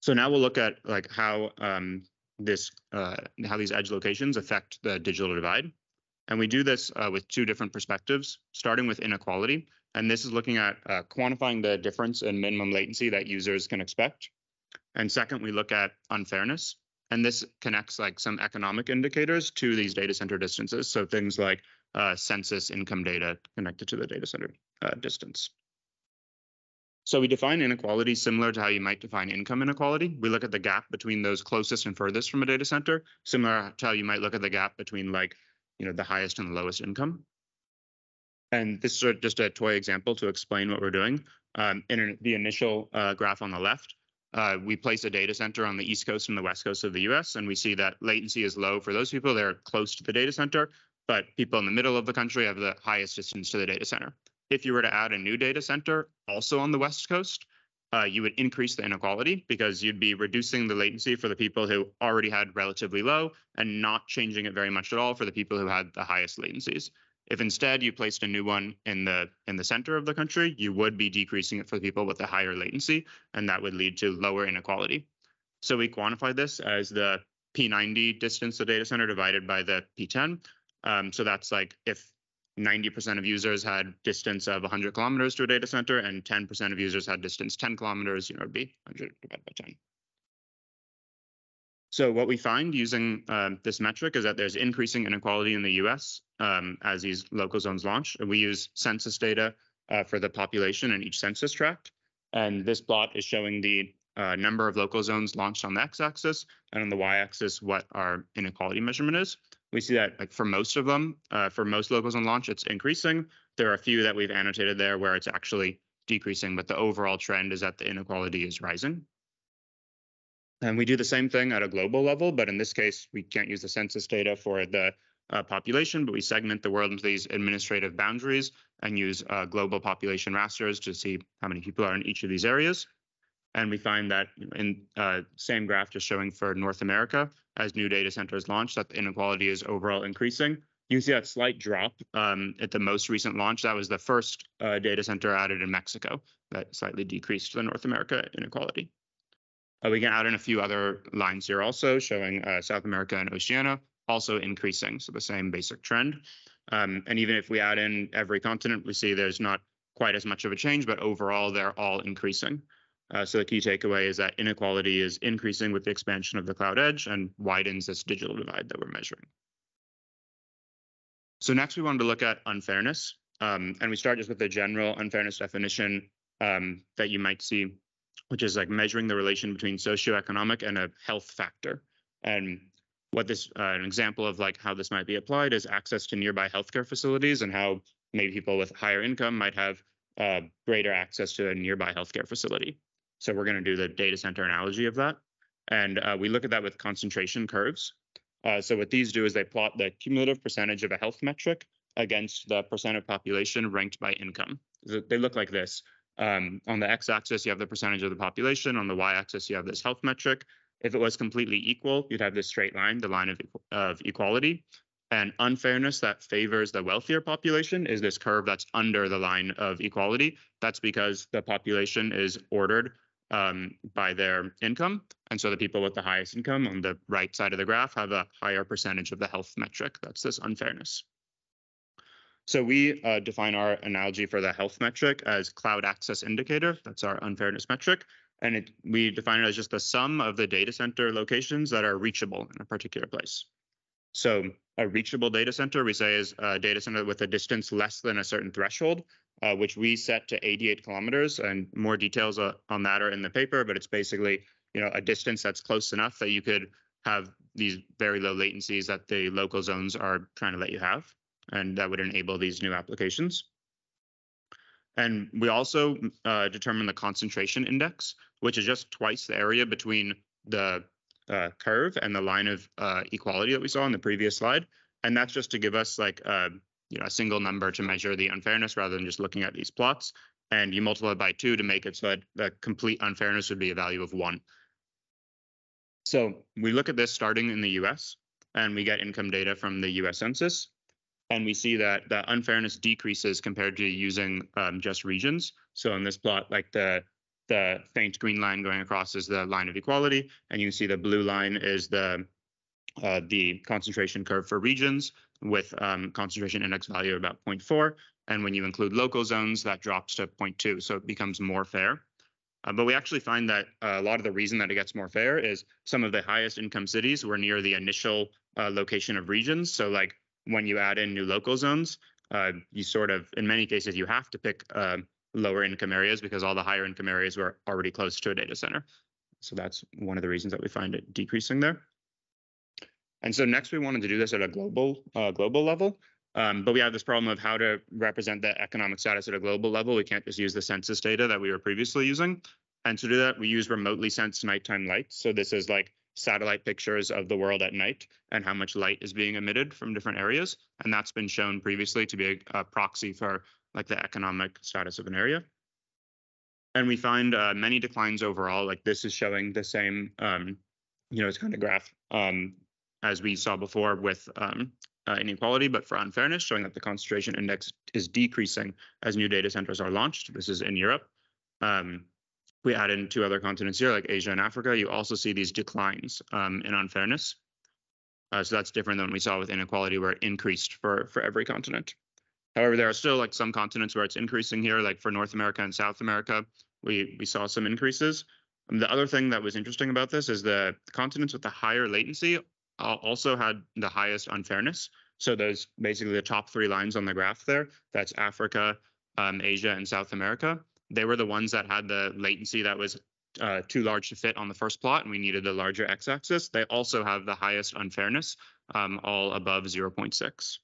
So now we'll look at like how um, this uh, how these edge locations affect the digital divide. And we do this uh, with two different perspectives, starting with inequality. And this is looking at uh, quantifying the difference in minimum latency that users can expect. And second, we look at unfairness. And this connects like some economic indicators to these data center distances. So things like uh, census income data connected to the data center uh, distance. So we define inequality similar to how you might define income inequality. We look at the gap between those closest and furthest from a data center, similar to how you might look at the gap between like, you know, the highest and the lowest income. And this is just a toy example to explain what we're doing. Um, in the initial uh, graph on the left, uh, we place a data center on the east coast and the west coast of the US, and we see that latency is low for those people. They're close to the data center, but people in the middle of the country have the highest distance to the data center. If you were to add a new data center also on the west coast, uh, you would increase the inequality because you'd be reducing the latency for the people who already had relatively low and not changing it very much at all for the people who had the highest latencies. If instead you placed a new one in the in the center of the country, you would be decreasing it for the people with the higher latency, and that would lead to lower inequality. So we quantify this as the P90 distance to the data center divided by the P10. Um, so that's like if 90% of users had distance of 100 kilometers to a data center and 10% of users had distance 10 kilometers, you know, it'd be 100 divided by 10. So what we find using um, this metric is that there's increasing inequality in the US um, as these local zones launch. And we use census data uh, for the population in each census tract. And this plot is showing the uh, number of local zones launched on the x-axis and on the y-axis what our inequality measurement is. We see that like for most of them, uh, for most locals zone launch, it's increasing. There are a few that we've annotated there where it's actually decreasing, but the overall trend is that the inequality is rising. And we do the same thing at a global level, but in this case, we can't use the census data for the uh, population, but we segment the world into these administrative boundaries and use uh, global population rasters to see how many people are in each of these areas. And we find that in uh, same graph just showing for North America, as new data centers launch, that the inequality is overall increasing. You see that slight drop um, at the most recent launch. That was the first uh, data center added in Mexico that slightly decreased the North America inequality. Uh, we can add in a few other lines here also showing uh, South America and Oceania also increasing, so the same basic trend. Um, and even if we add in every continent, we see there's not quite as much of a change, but overall they're all increasing. Uh, so the key takeaway is that inequality is increasing with the expansion of the cloud edge and widens this digital divide that we're measuring. So next we wanted to look at unfairness. Um, and we start just with the general unfairness definition um, that you might see which is like measuring the relation between socioeconomic and a health factor. And what this uh, an example of like how this might be applied is access to nearby healthcare facilities and how maybe people with higher income might have uh, greater access to a nearby healthcare facility. So we're going to do the data center analogy of that. And uh, we look at that with concentration curves. Uh, so what these do is they plot the cumulative percentage of a health metric against the percent of population ranked by income. They look like this. Um, on the x-axis, you have the percentage of the population. On the y-axis, you have this health metric. If it was completely equal, you'd have this straight line, the line of, of equality. And unfairness that favors the wealthier population is this curve that's under the line of equality. That's because the population is ordered um, by their income. And so the people with the highest income on the right side of the graph have a higher percentage of the health metric. That's this unfairness. So we uh, define our analogy for the health metric as cloud access indicator. That's our unfairness metric. And it, we define it as just the sum of the data center locations that are reachable in a particular place. So a reachable data center, we say is a data center with a distance less than a certain threshold, uh, which we set to 88 kilometers. And more details uh, on that are in the paper, but it's basically you know a distance that's close enough that you could have these very low latencies that the local zones are trying to let you have and that would enable these new applications. And we also uh, determine the concentration index, which is just twice the area between the uh, curve and the line of uh, equality that we saw in the previous slide. And that's just to give us like a, uh, you know, a single number to measure the unfairness rather than just looking at these plots. And you multiply by two to make it so that the complete unfairness would be a value of one. So we look at this starting in the US and we get income data from the US Census and we see that the unfairness decreases compared to using um, just regions. So in this plot, like the the faint green line going across is the line of equality, and you can see the blue line is the uh, the concentration curve for regions with um, concentration index value about 0.4. And when you include local zones, that drops to 0.2, so it becomes more fair. Uh, but we actually find that a lot of the reason that it gets more fair is some of the highest income cities were near the initial uh, location of regions. So like when you add in new local zones, uh, you sort of, in many cases, you have to pick uh, lower income areas because all the higher income areas were already close to a data center. So that's one of the reasons that we find it decreasing there. And so next we wanted to do this at a global uh, global level. Um, but we have this problem of how to represent the economic status at a global level. We can't just use the census data that we were previously using. And to do that, we use remotely sensed nighttime light. So this is like satellite pictures of the world at night and how much light is being emitted from different areas. And that's been shown previously to be a, a proxy for like the economic status of an area. And we find uh, many declines overall. Like this is showing the same, um, you know, it's kind of graph um, as we saw before with um, uh, inequality, but for unfairness, showing that the concentration index is decreasing as new data centers are launched. This is in Europe. Um, we add in two other continents here, like Asia and Africa, you also see these declines um, in unfairness. Uh, so that's different than what we saw with inequality, where it increased for, for every continent. However, there are still like some continents where it's increasing here, like for North America and South America, we, we saw some increases. Um, the other thing that was interesting about this is the continents with the higher latency also had the highest unfairness. So those basically the top three lines on the graph there, that's Africa, um, Asia, and South America. They were the ones that had the latency that was uh, too large to fit on the first plot, and we needed a larger x-axis. They also have the highest unfairness, um, all above 0.6.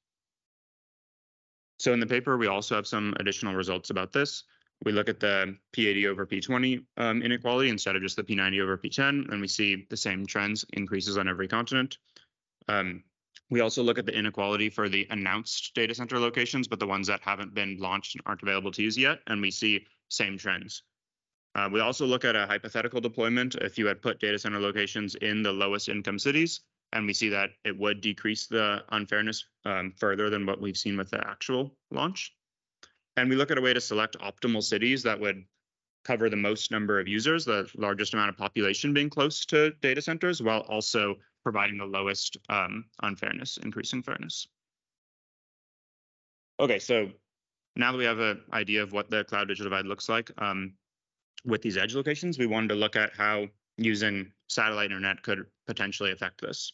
So in the paper, we also have some additional results about this. We look at the P80 over P20 um, inequality instead of just the P90 over P10, and we see the same trends, increases on every continent. Um, we also look at the inequality for the announced data center locations, but the ones that haven't been launched and aren't available to use yet, and we see same trends. Uh, we also look at a hypothetical deployment if you had put data center locations in the lowest income cities, and we see that it would decrease the unfairness um, further than what we've seen with the actual launch. And we look at a way to select optimal cities that would cover the most number of users, the largest amount of population being close to data centers, while also providing the lowest um, unfairness, increasing fairness. Okay, so now that we have an idea of what the cloud digital divide looks like um, with these edge locations, we wanted to look at how using satellite internet could potentially affect this.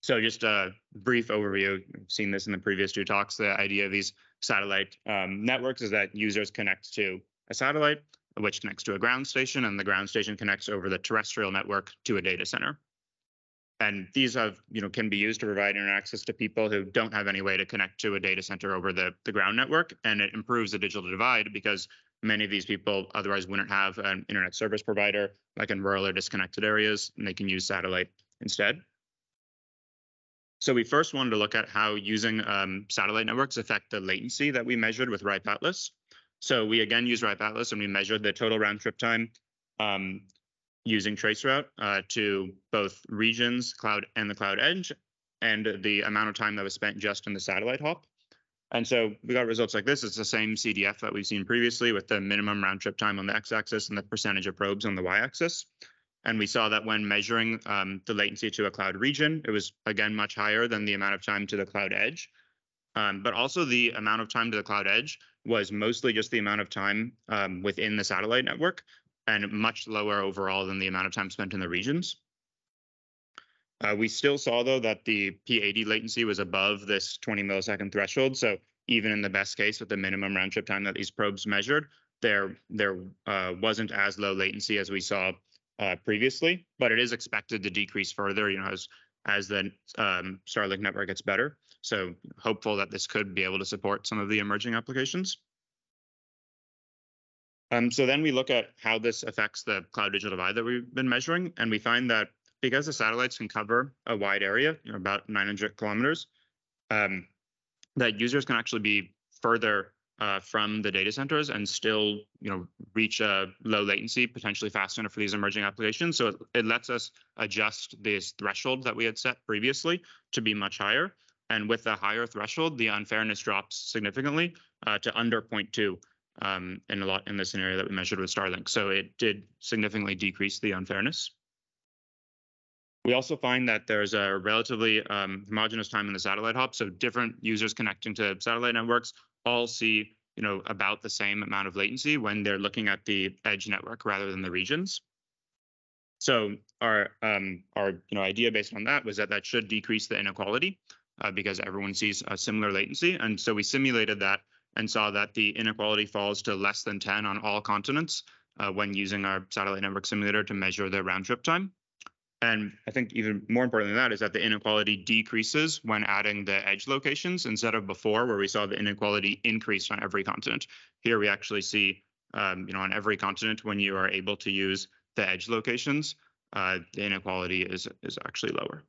So just a brief overview, I've seen this in the previous two talks, the idea of these satellite um, networks is that users connect to a satellite, which connects to a ground station, and the ground station connects over the terrestrial network to a data center. And these have, you know, can be used to provide internet access to people who don't have any way to connect to a data center over the, the ground network. And it improves the digital divide because many of these people otherwise wouldn't have an internet service provider, like in rural or disconnected areas, and they can use satellite instead. So we first wanted to look at how using um, satellite networks affect the latency that we measured with RIPE Atlas. So we again used RIPE Atlas and we measured the total round trip time um, using traceroute uh, to both regions, cloud and the cloud edge, and the amount of time that was spent just in the satellite hop. And so we got results like this. It's the same CDF that we've seen previously with the minimum round trip time on the x-axis and the percentage of probes on the y-axis. And we saw that when measuring um, the latency to a cloud region, it was again much higher than the amount of time to the cloud edge. Um, but also the amount of time to the cloud edge was mostly just the amount of time um, within the satellite network and much lower overall than the amount of time spent in the regions. Uh, we still saw though that the P80 latency was above this 20 millisecond threshold. So even in the best case with the minimum round trip time that these probes measured, there there uh, wasn't as low latency as we saw uh, previously, but it is expected to decrease further, you know, as as the um, Starlink network gets better. So hopeful that this could be able to support some of the emerging applications. Um, so then we look at how this affects the cloud digital divide that we've been measuring, and we find that because the satellites can cover a wide area, you know, about 900 kilometers, um, that users can actually be further uh, from the data centers and still you know reach a low latency potentially fast enough for these emerging applications. So it, it lets us adjust this threshold that we had set previously to be much higher. And with the higher threshold the unfairness drops significantly uh, to under 0.2 um, in a lot in the scenario that we measured with starlink. So it did significantly decrease the unfairness we also find that there's a relatively um, homogeneous time in the satellite hop. So different users connecting to satellite networks all see you know about the same amount of latency when they're looking at the edge network rather than the regions. So our um, our you know idea based on that was that that should decrease the inequality uh, because everyone sees a similar latency, and so we simulated that and saw that the inequality falls to less than 10 on all continents uh, when using our satellite network simulator to measure the round trip time. And I think even more important than that is that the inequality decreases when adding the edge locations instead of before where we saw the inequality increase on every continent. Here we actually see, um, you know, on every continent when you are able to use the edge locations, uh, the inequality is, is actually lower.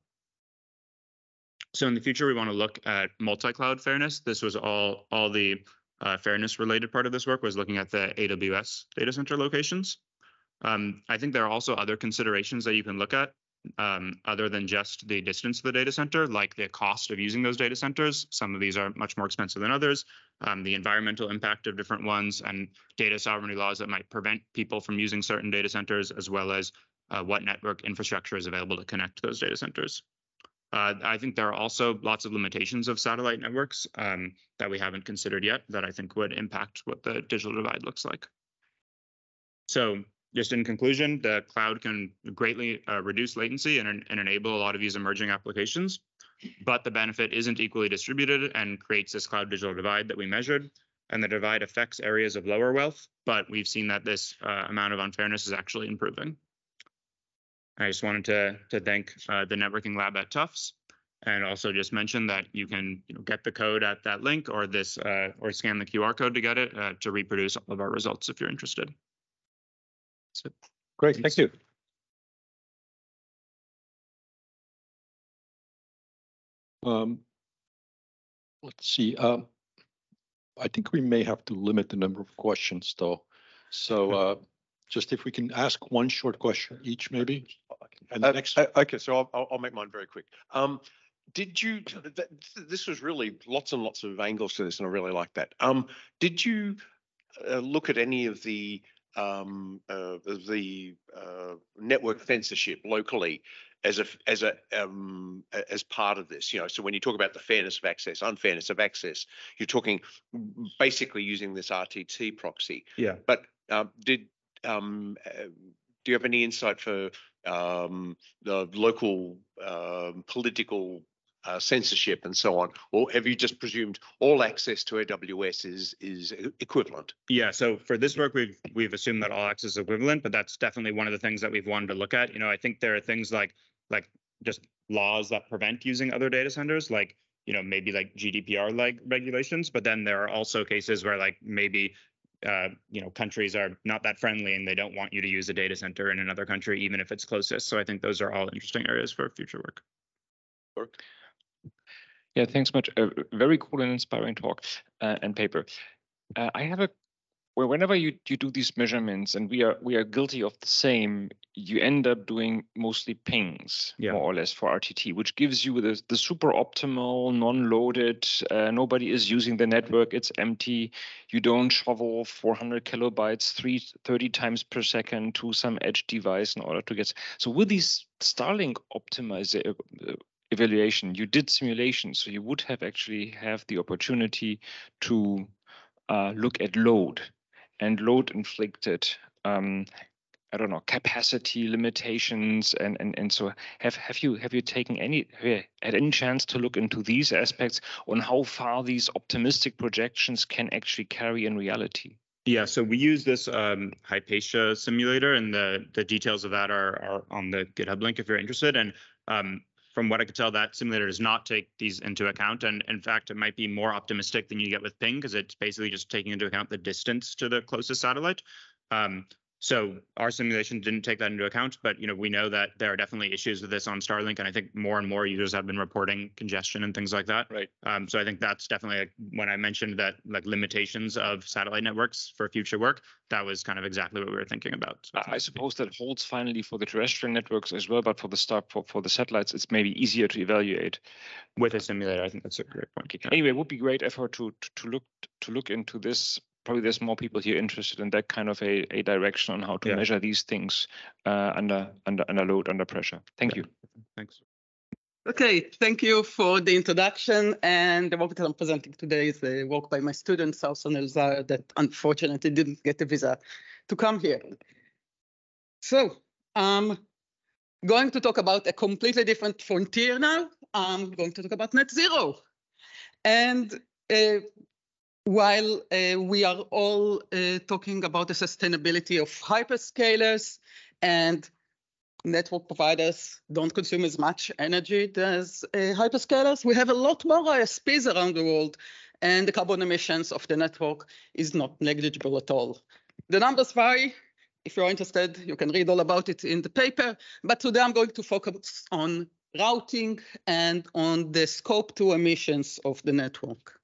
So in the future, we want to look at multi-cloud fairness. This was all, all the uh, fairness related part of this work was looking at the AWS data center locations. Um, I think there are also other considerations that you can look at um, other than just the distance of the data center, like the cost of using those data centers. Some of these are much more expensive than others, um, the environmental impact of different ones, and data sovereignty laws that might prevent people from using certain data centers, as well as uh, what network infrastructure is available to connect those data centers. Uh, I think there are also lots of limitations of satellite networks um, that we haven't considered yet that I think would impact what the digital divide looks like. So just in conclusion, the cloud can greatly uh, reduce latency and, and enable a lot of these emerging applications, but the benefit isn't equally distributed and creates this cloud digital divide that we measured. And the divide affects areas of lower wealth, but we've seen that this uh, amount of unfairness is actually improving. I just wanted to, to thank uh, the networking lab at Tufts and also just mention that you can you know, get the code at that link or this uh, or scan the QR code to get it uh, to reproduce all of our results if you're interested. So, Great, thank you. Um, let's see. Um, I think we may have to limit the number of questions, though. So uh, just if we can ask one short question each, maybe. And the Uh, next, uh, Okay, so I'll- I'll, I'll make mine very quick. Um, did you, th- th- this was really lots and lots of angles to this and I really like that. Um, did you uh, look at any of the, um, uh, the, uh, network censorship locally as a, as a, um, as part of this, you know, so when you talk about the fairness of access, unfairness of access, you're talking basically using this RTT proxy. Yeah. But, um, did, um, uh, do you have any insight for um, the local um, political uh, censorship and so on, or have you just presumed all access to AWS is is equivalent? Yeah, so for this work, we've we've assumed that all access is equivalent, but that's definitely one of the things that we've wanted to look at. You know, I think there are things like like just laws that prevent using other data centers, like you know maybe like GDPR like regulations, but then there are also cases where like maybe uh, you know countries are not that friendly and they don't want you to use a data center in another country, even if it's closest. So I think those are all interesting areas for future work. Yeah, thanks much. A very cool and inspiring talk uh, and paper. Uh, I have a well, whenever you, you do these measurements and we are we are guilty of the same, you end up doing mostly pings, Yeah. more or less for RTT, which gives you the, the super optimal, non-loaded, uh, nobody is using the network, it's empty. You don't shovel 400 kilobytes three, 30 times per second to some edge device in order to get. So with these Starlink optimizer uh, evaluation, you did simulation, so you would have actually have the opportunity to uh, look at load and load inflicted um, I don't know capacity limitations and, and and so have have you have you taken any you had any chance to look into these aspects on how far these optimistic projections can actually carry in reality? Yeah, so we use this um, Hypatia simulator, and the the details of that are are on the GitHub link if you're interested. And um, from what I could tell, that simulator does not take these into account, and in fact, it might be more optimistic than you get with Ping because it's basically just taking into account the distance to the closest satellite. Um, so our simulation didn't take that into account, but you know we know that there are definitely issues with this on Starlink, and I think more and more users have been reporting congestion and things like that. Right. Um, so I think that's definitely like, when I mentioned that like limitations of satellite networks for future work, that was kind of exactly what we were thinking about. So I suppose that holds finally for the terrestrial networks as well, but for the star for, for the satellites, it's maybe easier to evaluate. with a simulator, I think that's a great point. Anyway, it would be great effort to to, to look to look into this. Probably there's more people here interested in that kind of a, a direction on how to Yeah. measure these things uh, under under under load under pressure. Thank Yeah. you. Thanks. Okay, thank you for the introduction. And the work that I'm presenting today is the work by my student, Sawsan El-Zahr, that unfortunately didn't get a visa to come here. So I'm going to talk about a completely different frontier now. I'm going to talk about net zero. And uh, while uh, we are all uh, talking about the sustainability of hyperscalers and network providers don't consume as much energy as uh, hyperscalers, we have a lot more ISPs around the world, and the carbon emissions of the network is not negligible at all. The numbers vary. If you're interested, you can read all about it in the paper, but today I'm going to focus on routing and on the scope 2 emissions of the network.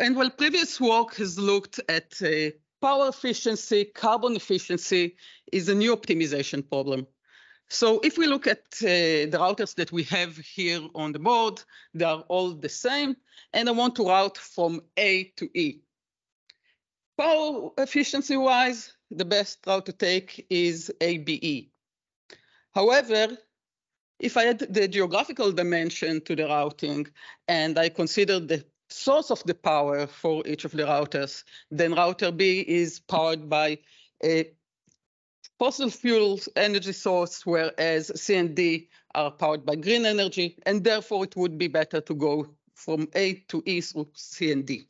And while previous work has looked at uh, power efficiency, carbon efficiency is a new optimization problem. So if we look at uh, the routers that we have here on the board, they are all the same, and I want to route from A to E. Power efficiency-wise, the best route to take is ABE. However, if I add the geographical dimension to the routing and I consider the source of the power for each of the routers, then router B is powered by a fossil fuels energy source, whereas C and D are powered by green energy, and therefore it would be better to go from A to E through C and D.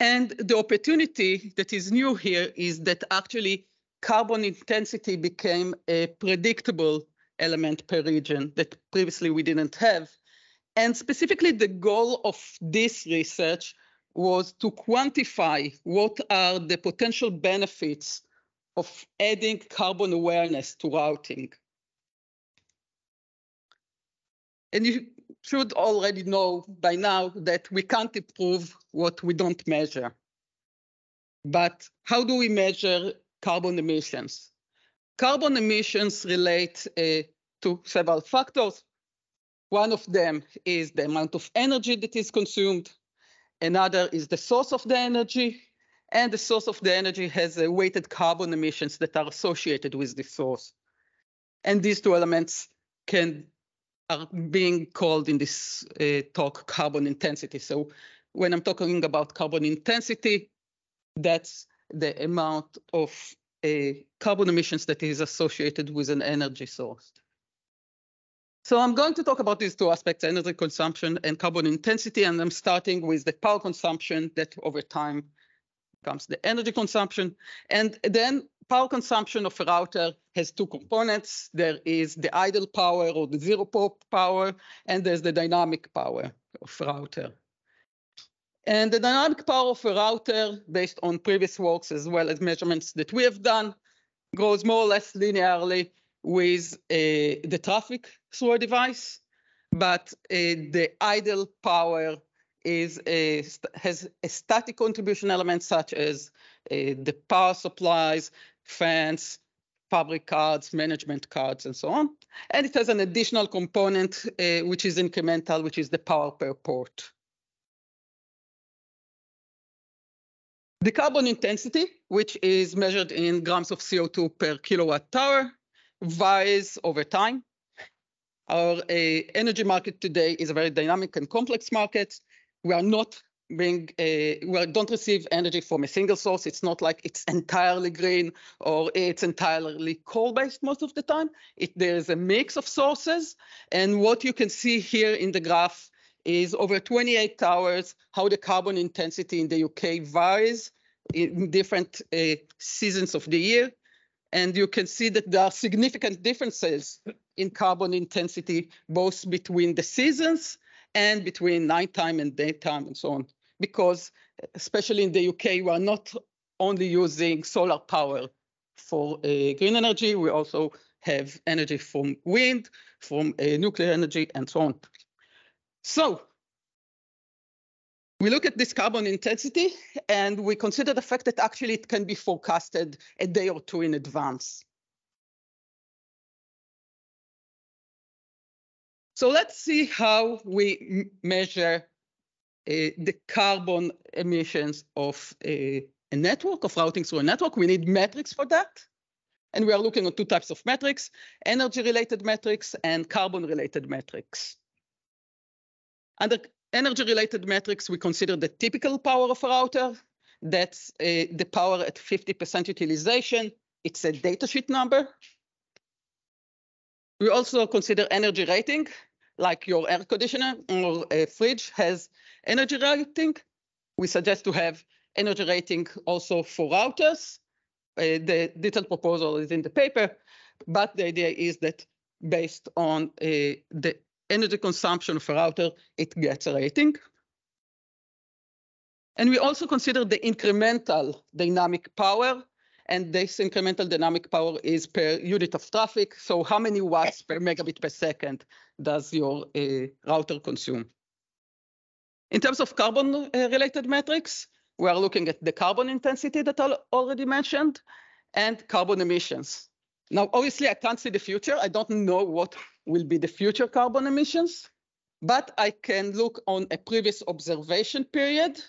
And the opportunity that is new here is that actually carbon intensity became a predictable element per region that previously we didn't have. And specifically, the goal of this research was to quantify what are the potential benefits of adding carbon awareness to routing. And you should already know by now that we can't improve what we don't measure. But how do we measure carbon emissions. Carbon emissions relate uh, to several factors. One of them is the amount of energy that is consumed. Another is the source of the energy. And the source of the energy has uh, weighted carbon emissions that are associated with the source. And these two elements can are being called in this uh, talk carbon intensity. So when I'm talking about carbon intensity, that's the amount of uh, carbon emissions that is associated with an energy source. So I'm going to talk about these two aspects, energy consumption and carbon intensity, and I'm starting with the power consumption that over time becomes the energy consumption. And then power consumption of a router has two components. There is the idle power or the zero power, and there's the dynamic power of a router. And the dynamic power of a router, based on previous works as well as measurements that we have done, grows more or less linearly with uh, the traffic through a device, but uh, the idle power is a, has a static contribution element such as uh, the power supplies, fans, fabric cards, management cards, and so on. And it has an additional component uh, which is incremental, which is the power per port. The carbon intensity, which is measured in grams of CO2 per kilowatt hour, varies over time. Our uh, energy market today is a very dynamic and complex market. We are not being, uh, we don't receive energy from a single source. It's not like it's entirely green or it's entirely coal-based most of the time. It, there's a mix of sources. And what you can see here in the graph is over 28 hours, how the carbon intensity in the UK varies in different uh, seasons of the year. And you can see that there are significant differences in carbon intensity, both between the seasons and between nighttime and daytime and so on. Because especially in the UK, we are not only using solar power for uh, green energy, we also have energy from wind, from uh, nuclear energy, and so on. So we look at this carbon intensity and we consider the fact that actually it can be forecasted a day or two in advance. So let's see how we measure uh, the carbon emissions of a, a network, of routing through a network. We need metrics for that. And we are looking at two types of metrics, energy-related metrics and carbon-related metrics. Under energy-related metrics, we consider the typical power of a router. That's uh, the power at 50% utilization. It's a datasheet number. We also consider energy rating, like your air conditioner or a fridge has energy rating, we suggest to have energy rating also for routers. Uh, the detailed proposal is in the paper, but the idea is that based on uh, the energy consumption of a router, it gets a rating. And we also consider the incremental dynamic power. And this incremental dynamic power is per unit of traffic. So how many watts per megabit per second does your uh, router consume? In terms of carbon uh, related metrics, we are looking at the carbon intensity that I already mentioned and carbon emissions. Now, obviously, I can't see the future. I don't know what will be the future carbon emissions, but I can look on a previous observation period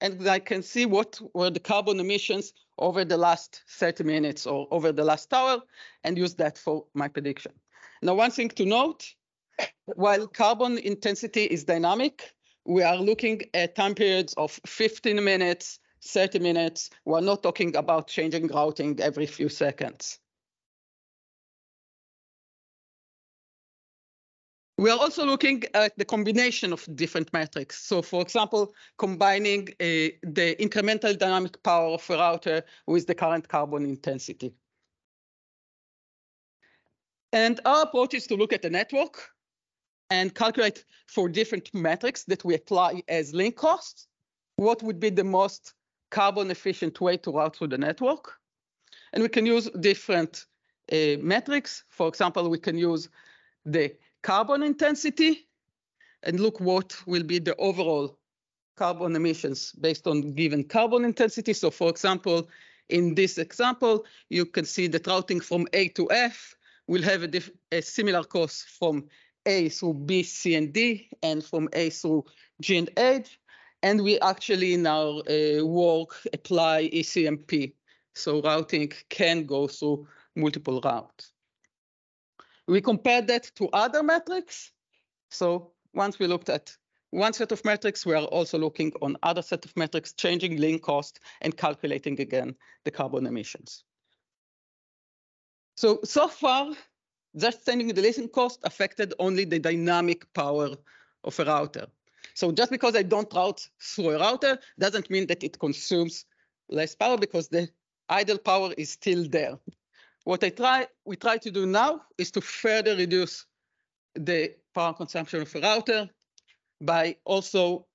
and I can see what were the carbon emissions over the last 30 minutes or over the last hour and use that for my prediction. Now, one thing to note, while carbon intensity is dynamic, we are looking at time periods of 15 minutes, 30 minutes. We're not talking about changing routing every few seconds. We are also looking at the combination of different metrics. So for example, combining uh, the incremental dynamic power of a router with the current carbon intensity. And our approach is to look at the network and calculate for different metrics that we apply as link costs, what would be the most carbon efficient way to route through the network. And we can use different uh, metrics. For example, we can use the carbon intensity and look what will be the overall carbon emissions based on given carbon intensity. So for example, in this example, you can see that routing from A to F will have a, a similar cost from A through B, C, and D, and from A through G and H. And we actually in our uh, work apply ECMP. So routing can go through multiple routes. We compared that to other metrics. So once we looked at one set of metrics, we are also looking on other set of metrics, changing link cost and calculating again the carbon emissions. So, so far, just sending the link cost affected only the dynamic power of a router. So just because I don't route through a router doesn't mean that it consumes less power because the idle power is still there. What I try, we try to do now is to further reduce the power consumption of a router by also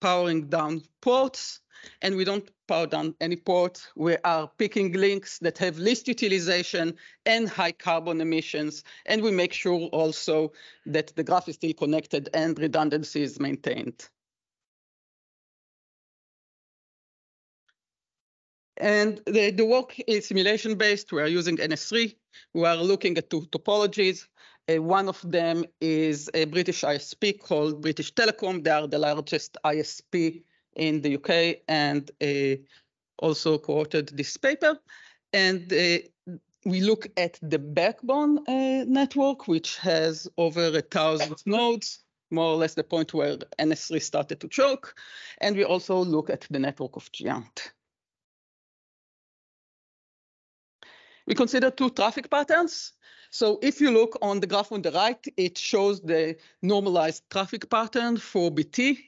powering down ports. And we don't power down any port. We are picking links that have least utilization and high carbon emissions. And we make sure also that the graph is still connected and redundancy is maintained. And the, the work is simulation based. We are using NS3. We are looking at two topologies. Uh, one of them is a British ISP called British Telecom. They are the largest ISP in the UK and uh, also quoted this paper. And uh, we look at the backbone uh, network, which has over a thousand nodes, more or less the point where NS3 started to choke. And we also look at the network of GÉANT. We consider two traffic patterns. So if you look on the graph on the right, it shows the normalized traffic pattern for BT.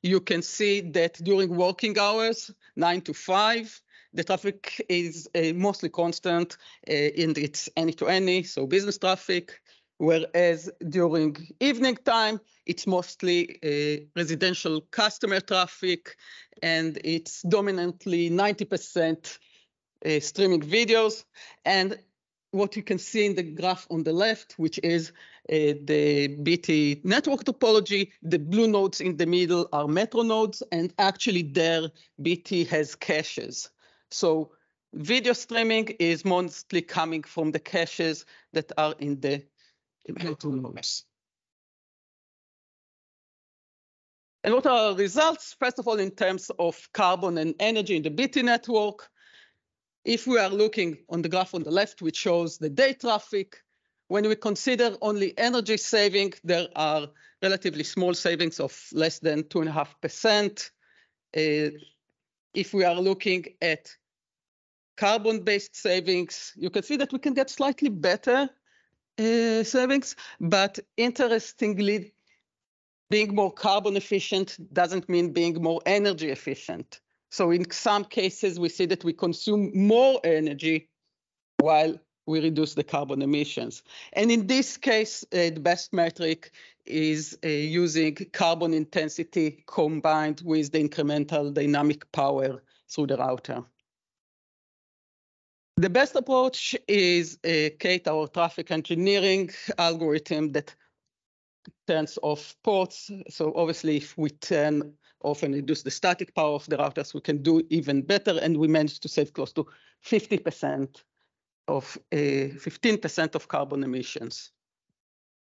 You can see that during working hours, nine to five, the traffic is uh, mostly constant uh, in its any-to-any, so business traffic, whereas during evening time, it's mostly uh, residential customer traffic, and it's dominantly 90% uh, streaming videos. And what you can see in the graph on the left, which is uh, the BT network topology, the blue nodes in the middle are metro nodes, and actually there BT has caches. So video streaming is mostly coming from the caches that are in the metro nodes. And what are our results? First of all, in terms of carbon and energy in the BT network, if we are looking on the graph on the left, which shows the day traffic, when we consider only energy saving, there are relatively small savings of less than 2.5%. Uh, if we are looking at carbon-based savings, you can see that we can get slightly better uh, savings, but interestingly, being more carbon efficient doesn't mean being more energy efficient. So in some cases, we see that we consume more energy while we reduce the carbon emissions. And in this case, uh, the best metric is uh, using carbon intensity combined with the incremental dynamic power through the router. The best approach is a CATE, our traffic engineering algorithm that turns off ports. So obviously, if we turn off and reduce the static power of the routers, we can do even better. And we managed to save close to 50% of uh, 15% of carbon emissions.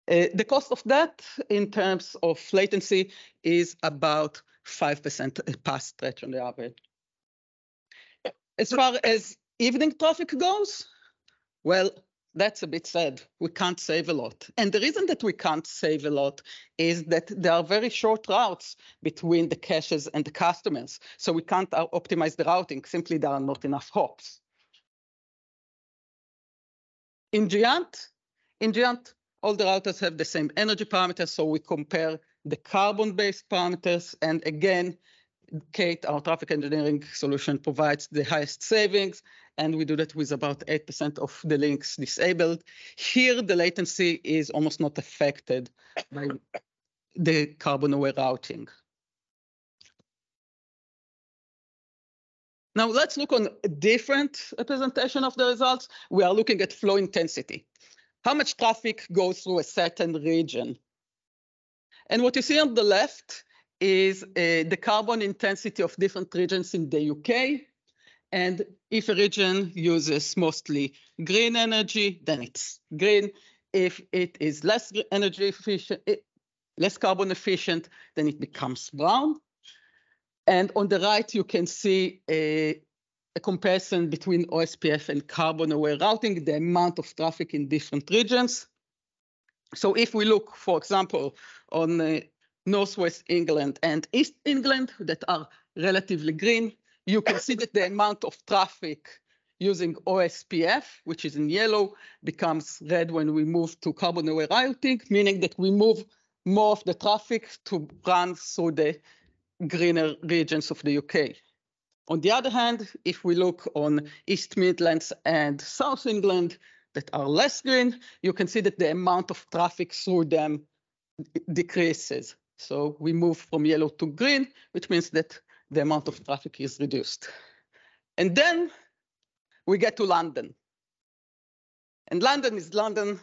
Uh, the cost of that in terms of latency is about 5% path stretch on the average. As far as evening traffic goes, well, that's a bit sad. We can't save a lot. And the reason that we can't save a lot is that there are very short routes between the caches and the customers. So we can't optimize the routing. Simply, there are not enough hops. In GÉANT, in GÉANT, all the routers have the same energy parameters. So we compare the carbon-based parameters. And again, CATE, our traffic engineering solution, provides the highest savings and we do that with about 8% of the links disabled. Here, the latency is almost not affected by the carbon-aware routing. Now let's look on a different representation of the results. We are looking at flow intensity. How much traffic goes through a certain region? And what you see on the left is uh, the carbon intensity of different regions in the UK and if a region uses mostly green energy, then it's green. If it is less energy efficient, less carbon efficient, then it becomes brown. And on the right, you can see a, a comparison between OSPF and carbon-aware routing, the amount of traffic in different regions. So if we look, for example, on uh, Northwest England and East England that are relatively green, you can see that the amount of traffic using OSPF, which is in yellow, becomes red when we move to carbon aware routing, meaning that we move more of the traffic to run through the greener regions of the UK. On the other hand, if we look on East Midlands and South England that are less green, you can see that the amount of traffic through them decreases. So we move from yellow to green, which means that the amount of traffic is reduced. And then we get to London. And London is London.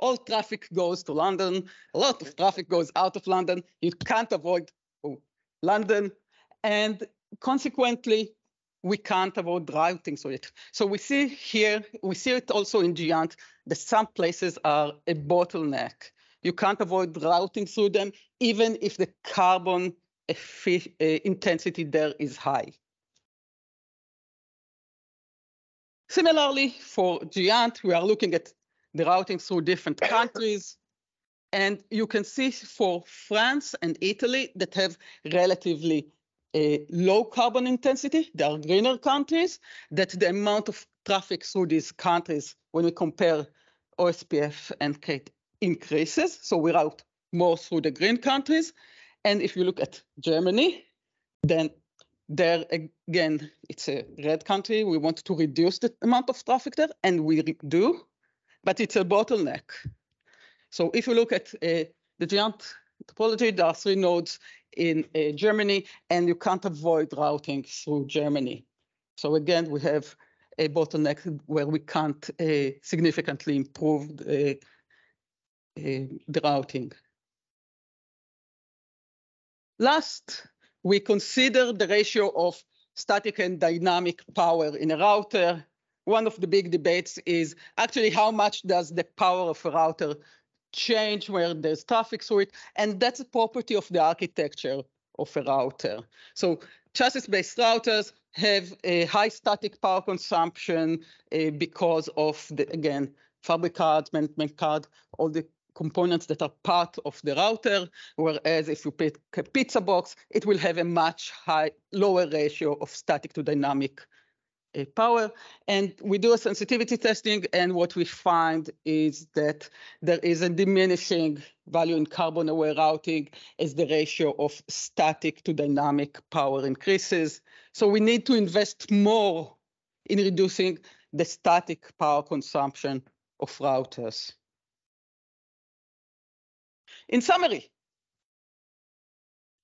All traffic goes to London. A lot of traffic goes out of London. You can't avoid oh, London. And consequently, we can't avoid routing through it. So we see here, we see it also in GÉANT, that some places are a bottleneck. You can't avoid routing through them, even if the carbon intensity there is high. Similarly, for GÉANT, we are looking at the routing through different *coughs* countries. And you can see for France and Italy that have relatively uh, low carbon intensity, they are greener countries, that the amount of traffic through these countries, when we compare OSPF and increases. So we route more through the green countries. And if you look at Germany, then there again, it's a red country. We want to reduce the amount of traffic there, and we do, but it's a bottleneck. So if you look at uh, the GÉANT topology, there are three nodes in uh, Germany, and you can't avoid routing through Germany. So again, we have a bottleneck where we can't uh, significantly improve the, the routing. Last, we consider the ratio of static and dynamic power in a router. One of the big debates is actually how much does the power of a router change where there's traffic through it, and that's a property of the architecture of a router. So chassis-based routers have a high static power consumption uh, because of the again fabric cards, management card, all the components that are part of the router, whereas if you pick a pizza box, it will have a much high, lower ratio of static to dynamic uh, power. And we do a sensitivity testing, and what we find is that there is a diminishing value in carbon-aware routing as the ratio of static to dynamic power increases. So we need to invest more in reducing the static power consumption of routers. In summary,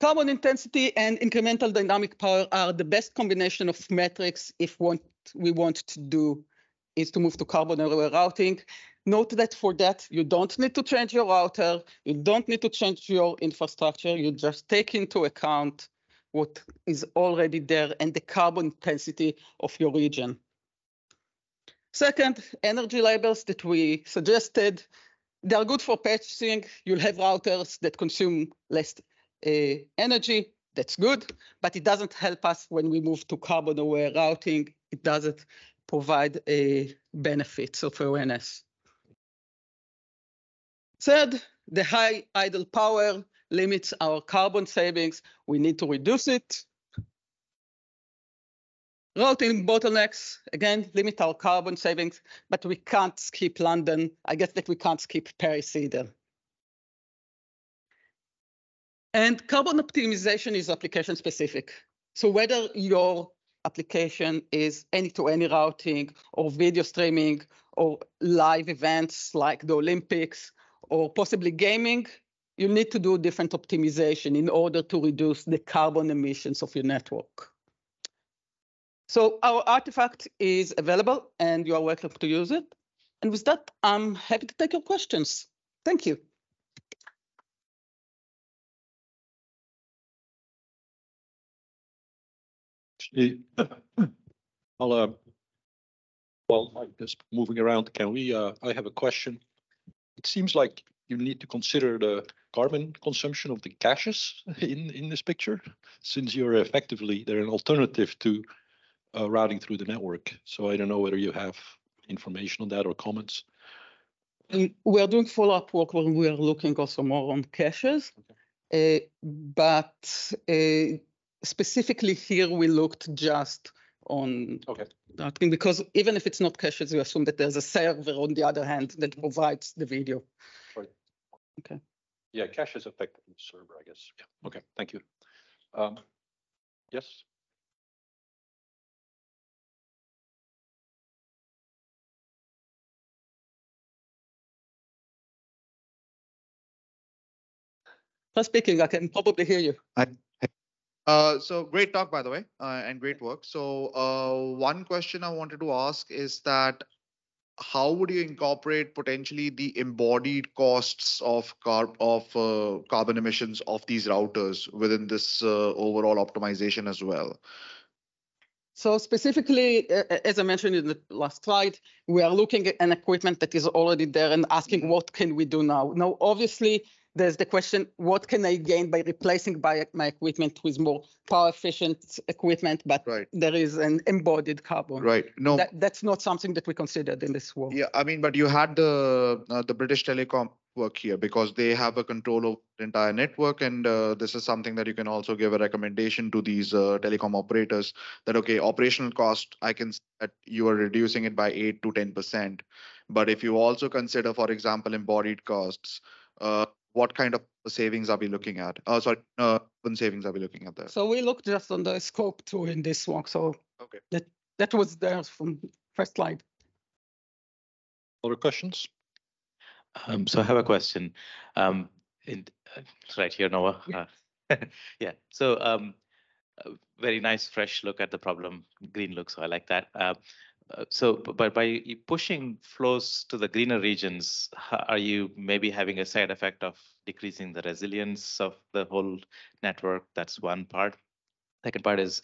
carbon intensity and incremental dynamic power are the best combination of metrics if what we want to do is to move to carbon aware routing. Note that for that, you don't need to change your router, you don't need to change your infrastructure, you just take into account what is already there and the carbon intensity of your region. Second, energy labels that we suggested, they are good for patching. You'll have routers that consume less uh, energy. That's good, but it doesn't help us when we move to carbon aware routing. It doesn't provide a benefits of awareness. Third, the high idle power limits our carbon savings. We need to reduce it. Routing bottlenecks, again, limit our carbon savings, but we can't skip London. I guess that we can't skip Paris either. And carbon optimization is application specific. So whether your application is any-to-any routing or video streaming or live events like the Olympics or possibly gaming, you need to do different optimization in order to reduce the carbon emissions of your network. So our artifact is available and you are welcome to use it. And with that, I'm happy to take your questions. Thank you. *coughs* I'll, uh, well, I'm just moving around. Can we, uh, I have a question. It seems like you need to consider the carbon consumption of the caches in, in this picture, since you're effectively, they're an alternative to uh, routing through the network. So I don't know whether you have information on that or comments. Um, we are doing follow-up work where we are looking also more on caches, uh, but uh, specifically here we looked just on Okay. routing because even if it's not caches, we assume that there's a server on the other hand that provides the video. Okay. Yeah, caches effectively the server, I guess. Yeah, okay, thank you. Um, Yes, Just speaking, I can probably hear you. Uh, so great talk, by the way, uh, and great work. So uh, one question I wanted to ask is that how would you incorporate potentially the embodied costs of carb of uh, carbon emissions of these routers within this uh, overall optimization as well? So specifically, as I mentioned in the last slide, we are looking at an equipment that is already there and asking what can we do now. Now, obviously, there's the question, what can I gain by replacing by my equipment with more power efficient equipment, but Right. there is an embodied carbon. Right. No. That, that's not something that we considered in this work. Yeah, I mean, but you had the uh, the British Telecom work here because they have a control of the entire network, and uh, this is something that you can also give a recommendation to these uh, telecom operators that okay, operational cost I can that you are reducing it by eight to ten percent, but if you also consider, for example, embodied costs, uh, what kind of savings are we looking at? Oh, sorry, uh, when savings are we looking at there? So we looked just on the scope two in this work. So Okay. that, that was there from first slide. other questions? Um, so I have a question. Um, in, uh, right here, Noa. Uh, *laughs* yeah. So um, very nice, fresh look at the problem. Green look, so I like that. Uh, uh, so, but by pushing flows to the greener regions, are you maybe having a side effect of decreasing the resilience of the whole network? That's one part. Second part is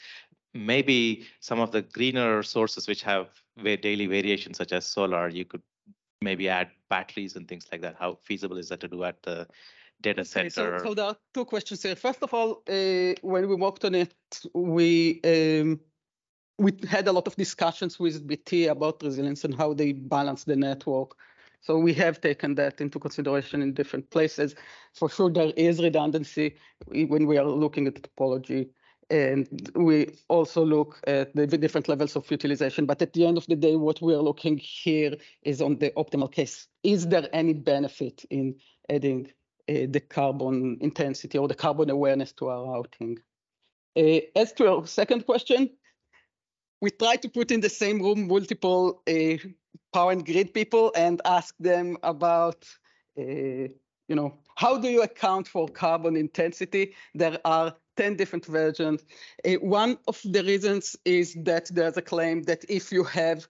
maybe some of the greener sources which have daily variations, such as solar, you could maybe add batteries and things like that. How feasible is that to do at the data Okay, center? so, so there are two questions here. First of all, uh, when we worked on it, we um, we had a lot of discussions with BT about resilience and how they balance the network. So we have taken that into consideration in different places. For sure, there is redundancy when we are looking at the topology. And we also look at the different levels of utilization. But at the end of the day, what we are looking here is on the optimal case. Is there any benefit in adding uh, the carbon intensity or the carbon awareness to our routing? Uh, as to your second question, we try to put in the same room multiple uh, power and grid people and ask them about, uh, you know, how do you account for carbon intensity? There are 10 different versions. Uh, one of the reasons is that there's a claim that if you have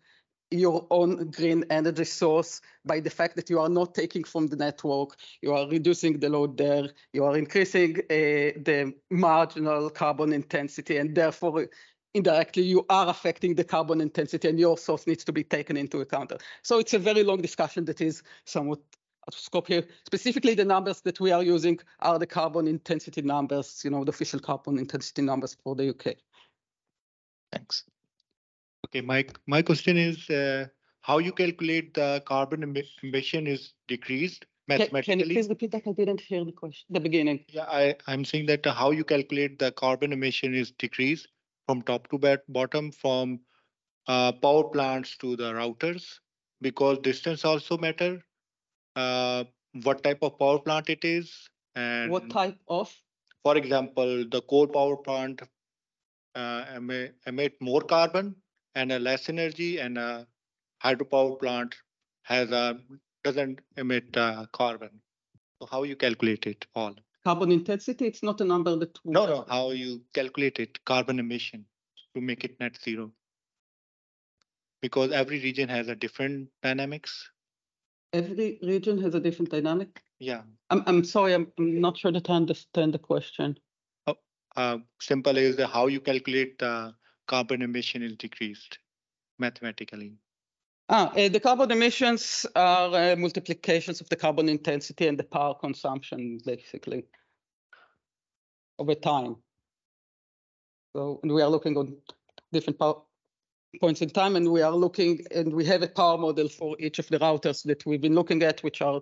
your own green energy source by the fact that you are not taking from the network, you are reducing the load there, you are increasing uh, the marginal carbon intensity, and therefore indirectly you are affecting the carbon intensity and your source needs to be taken into account. So it's a very long discussion that is somewhat out of scope here. Specifically, the numbers that we are using are the carbon intensity numbers, you know, the official carbon intensity numbers for the UK. Thanks. Okay, my, my question is uh, how you calculate the carbon emi- emission is decreased Can, can you mathematically? please repeat that? I didn't hear the question, the beginning. Yeah, I, I'm saying that how you calculate the carbon emission is decreased from top to bat- bottom from uh, power plants to the routers because distance also matter. Uh, what type of power plant it is and What type of? for example, the coal power plant uh, emit, emit more carbon and a less energy, and a hydropower plant has a doesn't emit uh, carbon. So how you calculate it all? Carbon intensity, it's not a number that. No, no, how you calculate it, carbon emission to make it net zero. Because every region has a different dynamics. Every region has a different dynamic. Yeah, I'm, I'm sorry, I'm, I'm not sure that I understand the question. uh, simple is how you calculate the carbon emission is decreased mathematically. Ah, uh, the carbon emissions are uh, multiplications of the carbon intensity and the power consumption, basically, over time. So, and we are looking on different power points in time, and we are looking, and we have a power model for each of the routers that we've been looking at, which are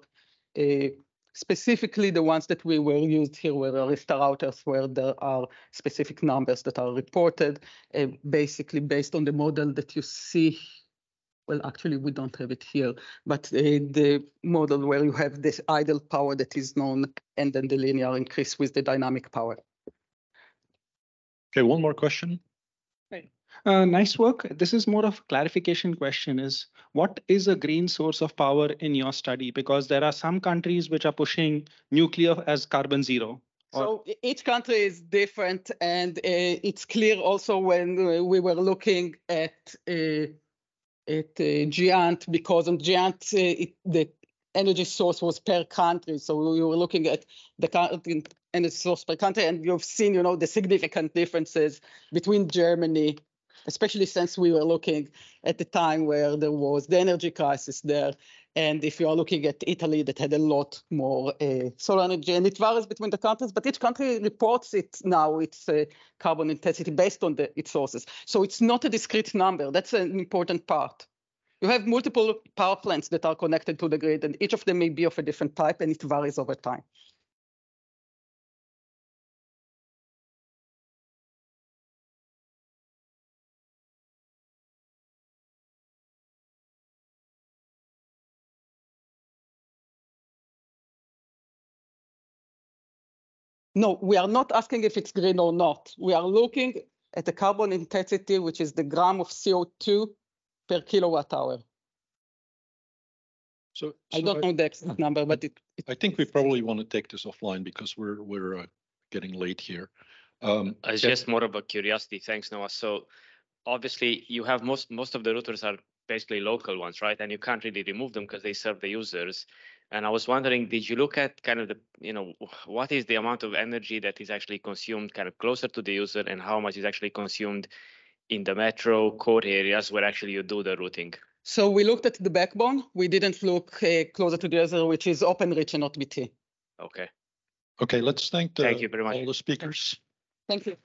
uh, specifically the ones that we were used here were Arista routers, where there are specific numbers that are reported, basically based on the model that you see well, actually, we don't have it here, but uh, the model where you have this idle power that is known and then the linear increase with the dynamic power. Okay, one more question. Uh, nice work. This is more of a clarification question is what is a green source of power in your study? Because there are some countries which are pushing nuclear as carbon zero. So each country is different, and uh, it's clear also when uh, we were looking at uh, at uh, GÉANT because on GÉANT uh, it, the energy source was per country, so we were looking at the country energy source per country, and you've seen you know the significant differences between Germany, especially since we were looking at the time where there was the energy crisis there. And if you are looking at Italy, that had a lot more uh, solar energy, and it varies between the countries, but each country reports it now, its uh, carbon intensity based on the, its sources. So it's not a discrete number. That's an important part. You have multiple power plants that are connected to the grid, and each of them may be of a different type, and it varies over time. No, we are not asking if it's green or not. We are looking at the carbon intensity, which is the gram of CO2 per kilowatt hour. So, I so don't know the exact number, but it, it- I think we probably want to take this offline because we're, we're uh, getting late here. Um, It's yeah, just more of a curiosity. Thanks, Noa. So obviously you have most most of the routers are basically local ones, right? And you can't really remove them because they serve the users. And I was wondering, did you look at kind of the, you know, what is the amount of energy that is actually consumed kind of closer to the user and how much is actually consumed in the metro core areas where actually you do the routing? so we looked at the backbone. We didn't look uh, closer to the other, which is OpenReach and not BT. Okay. Okay, let's thank the, Thank you very much. all the speakers. Thank you.